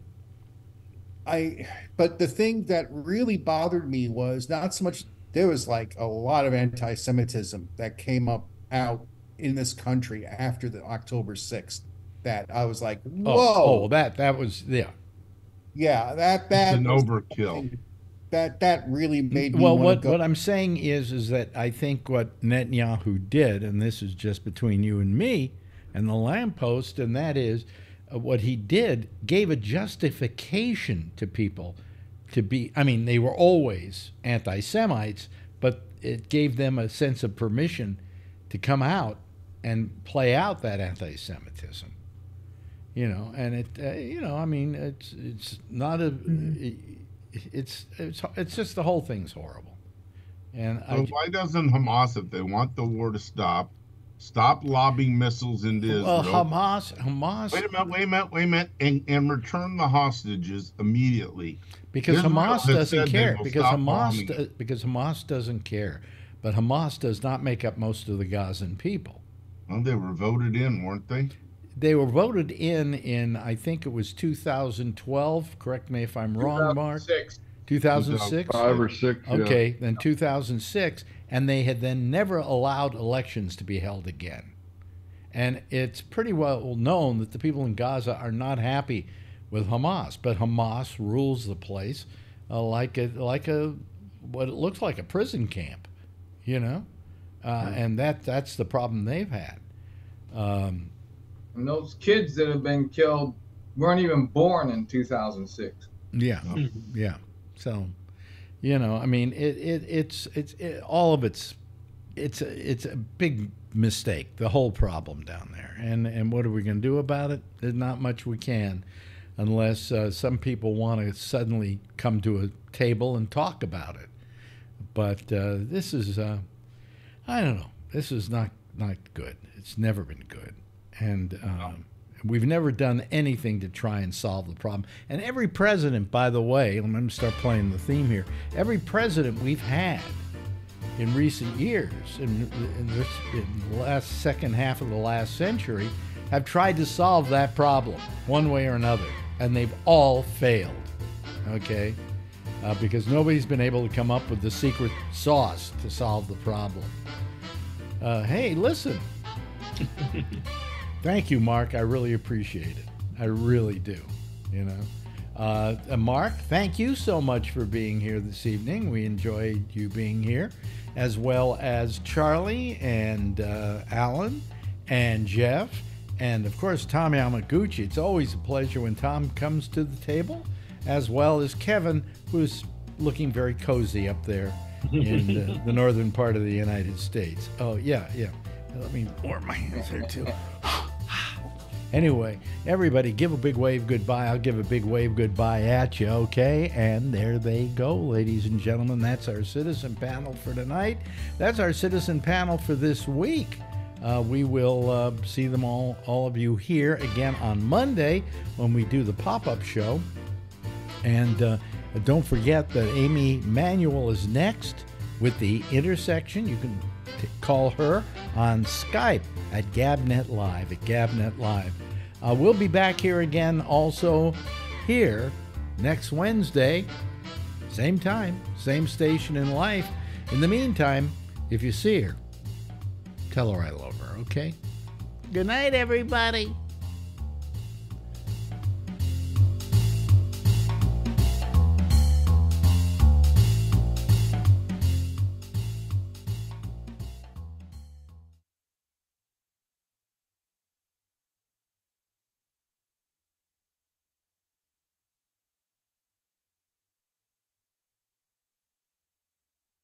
I but the thing that really bothered me was not so much there was like a lot of anti-Semitism that came up out in this country after the October 6th that I was like, whoa. Oh, oh, that that was yeah. Yeah, that that It's an was- overkill. That that really made me Well, wanna what go- what I'm saying is is that I think what Netanyahu did, and this is just between you and me and the lamppost, and that is uh, what he did gave a justification to people to be. I mean, they were always anti-Semites, but it gave them a sense of permission to come out and play out that anti-Semitism. You know, and it, uh, you know, I mean, it's it's not a, it's it's it's just the whole thing's horrible, and So I, why doesn't Hamas, if they want the war to stop, stop lobbing missiles into well, Israel? Hamas, Hamas, Wait a minute, wait a minute, wait a minute, and, and return the hostages immediately. because Israel Hamas doesn't care, because Hamas, do, because Hamas doesn't care, but Hamas does not make up most of the Gazan people. Well, they were voted in, weren't they? They were voted in in I think it was 2012. Correct me if I'm wrong, Mark. 2006. 2006. Five or six. yeah. Okay, then 2006, and they had then never allowed elections to be held again. And it's pretty well known that the people in Gaza are not happy with Hamas, but Hamas rules the place uh, like a like a what it looks like a prison camp, you know, uh, and that that's the problem they've had. Um, And those kids that have been killed weren't even born in 2006. Yeah, yeah. So, you know, I mean, it, it it's it's it, all of it's it's a, it's a big mistake. The whole problem down there, and and what are we going to do about it? There's not much we can, unless uh, some people want to suddenly come to a table and talk about it. But uh, this is, uh, I don't know. This is not not good. It's never been good, and. Um, We've never done anything to try and solve the problem. And every president, by the way, I'm going to start playing the theme here. Every president we've had in recent years, in, in this in the last second half of the last century, have tried to solve that problem one way or another, and they've all failed. Okay, uh, because nobody's been able to come up with the secret sauce to solve the problem. Uh, hey, listen. Thank you, Mark. I really appreciate it. I really do. You know, uh, uh, Mark, thank you so much for being here this evening. We enjoyed you being here, as well as Charlie and uh, Alan and Jeff, and of course Tom Yamaguchi. It's always a pleasure when Tom comes to the table, as well as Kevin, who's looking very cozy up there in uh, the northern part of the United States. Oh yeah, yeah. Let me warm my hands there too. Anyway, everybody give a big wave goodbye. I'll give a big wave goodbye at you, okay? And there they go, ladies and gentlemen. That's our citizen panel for tonight. That's our citizen panel for this week. Uh, we will uh, see them all, all of you here again on Monday when we do the pop up show. And uh, don't forget that Amy Manuel is next with the intersection. You can t- call her on Skype at Gabnet Live, at Gabnet Live. Uh, we'll be back here again also here next Wednesday, same time, same station in life. In the meantime, if you see her, tell her I love her, okay? Good night, everybody.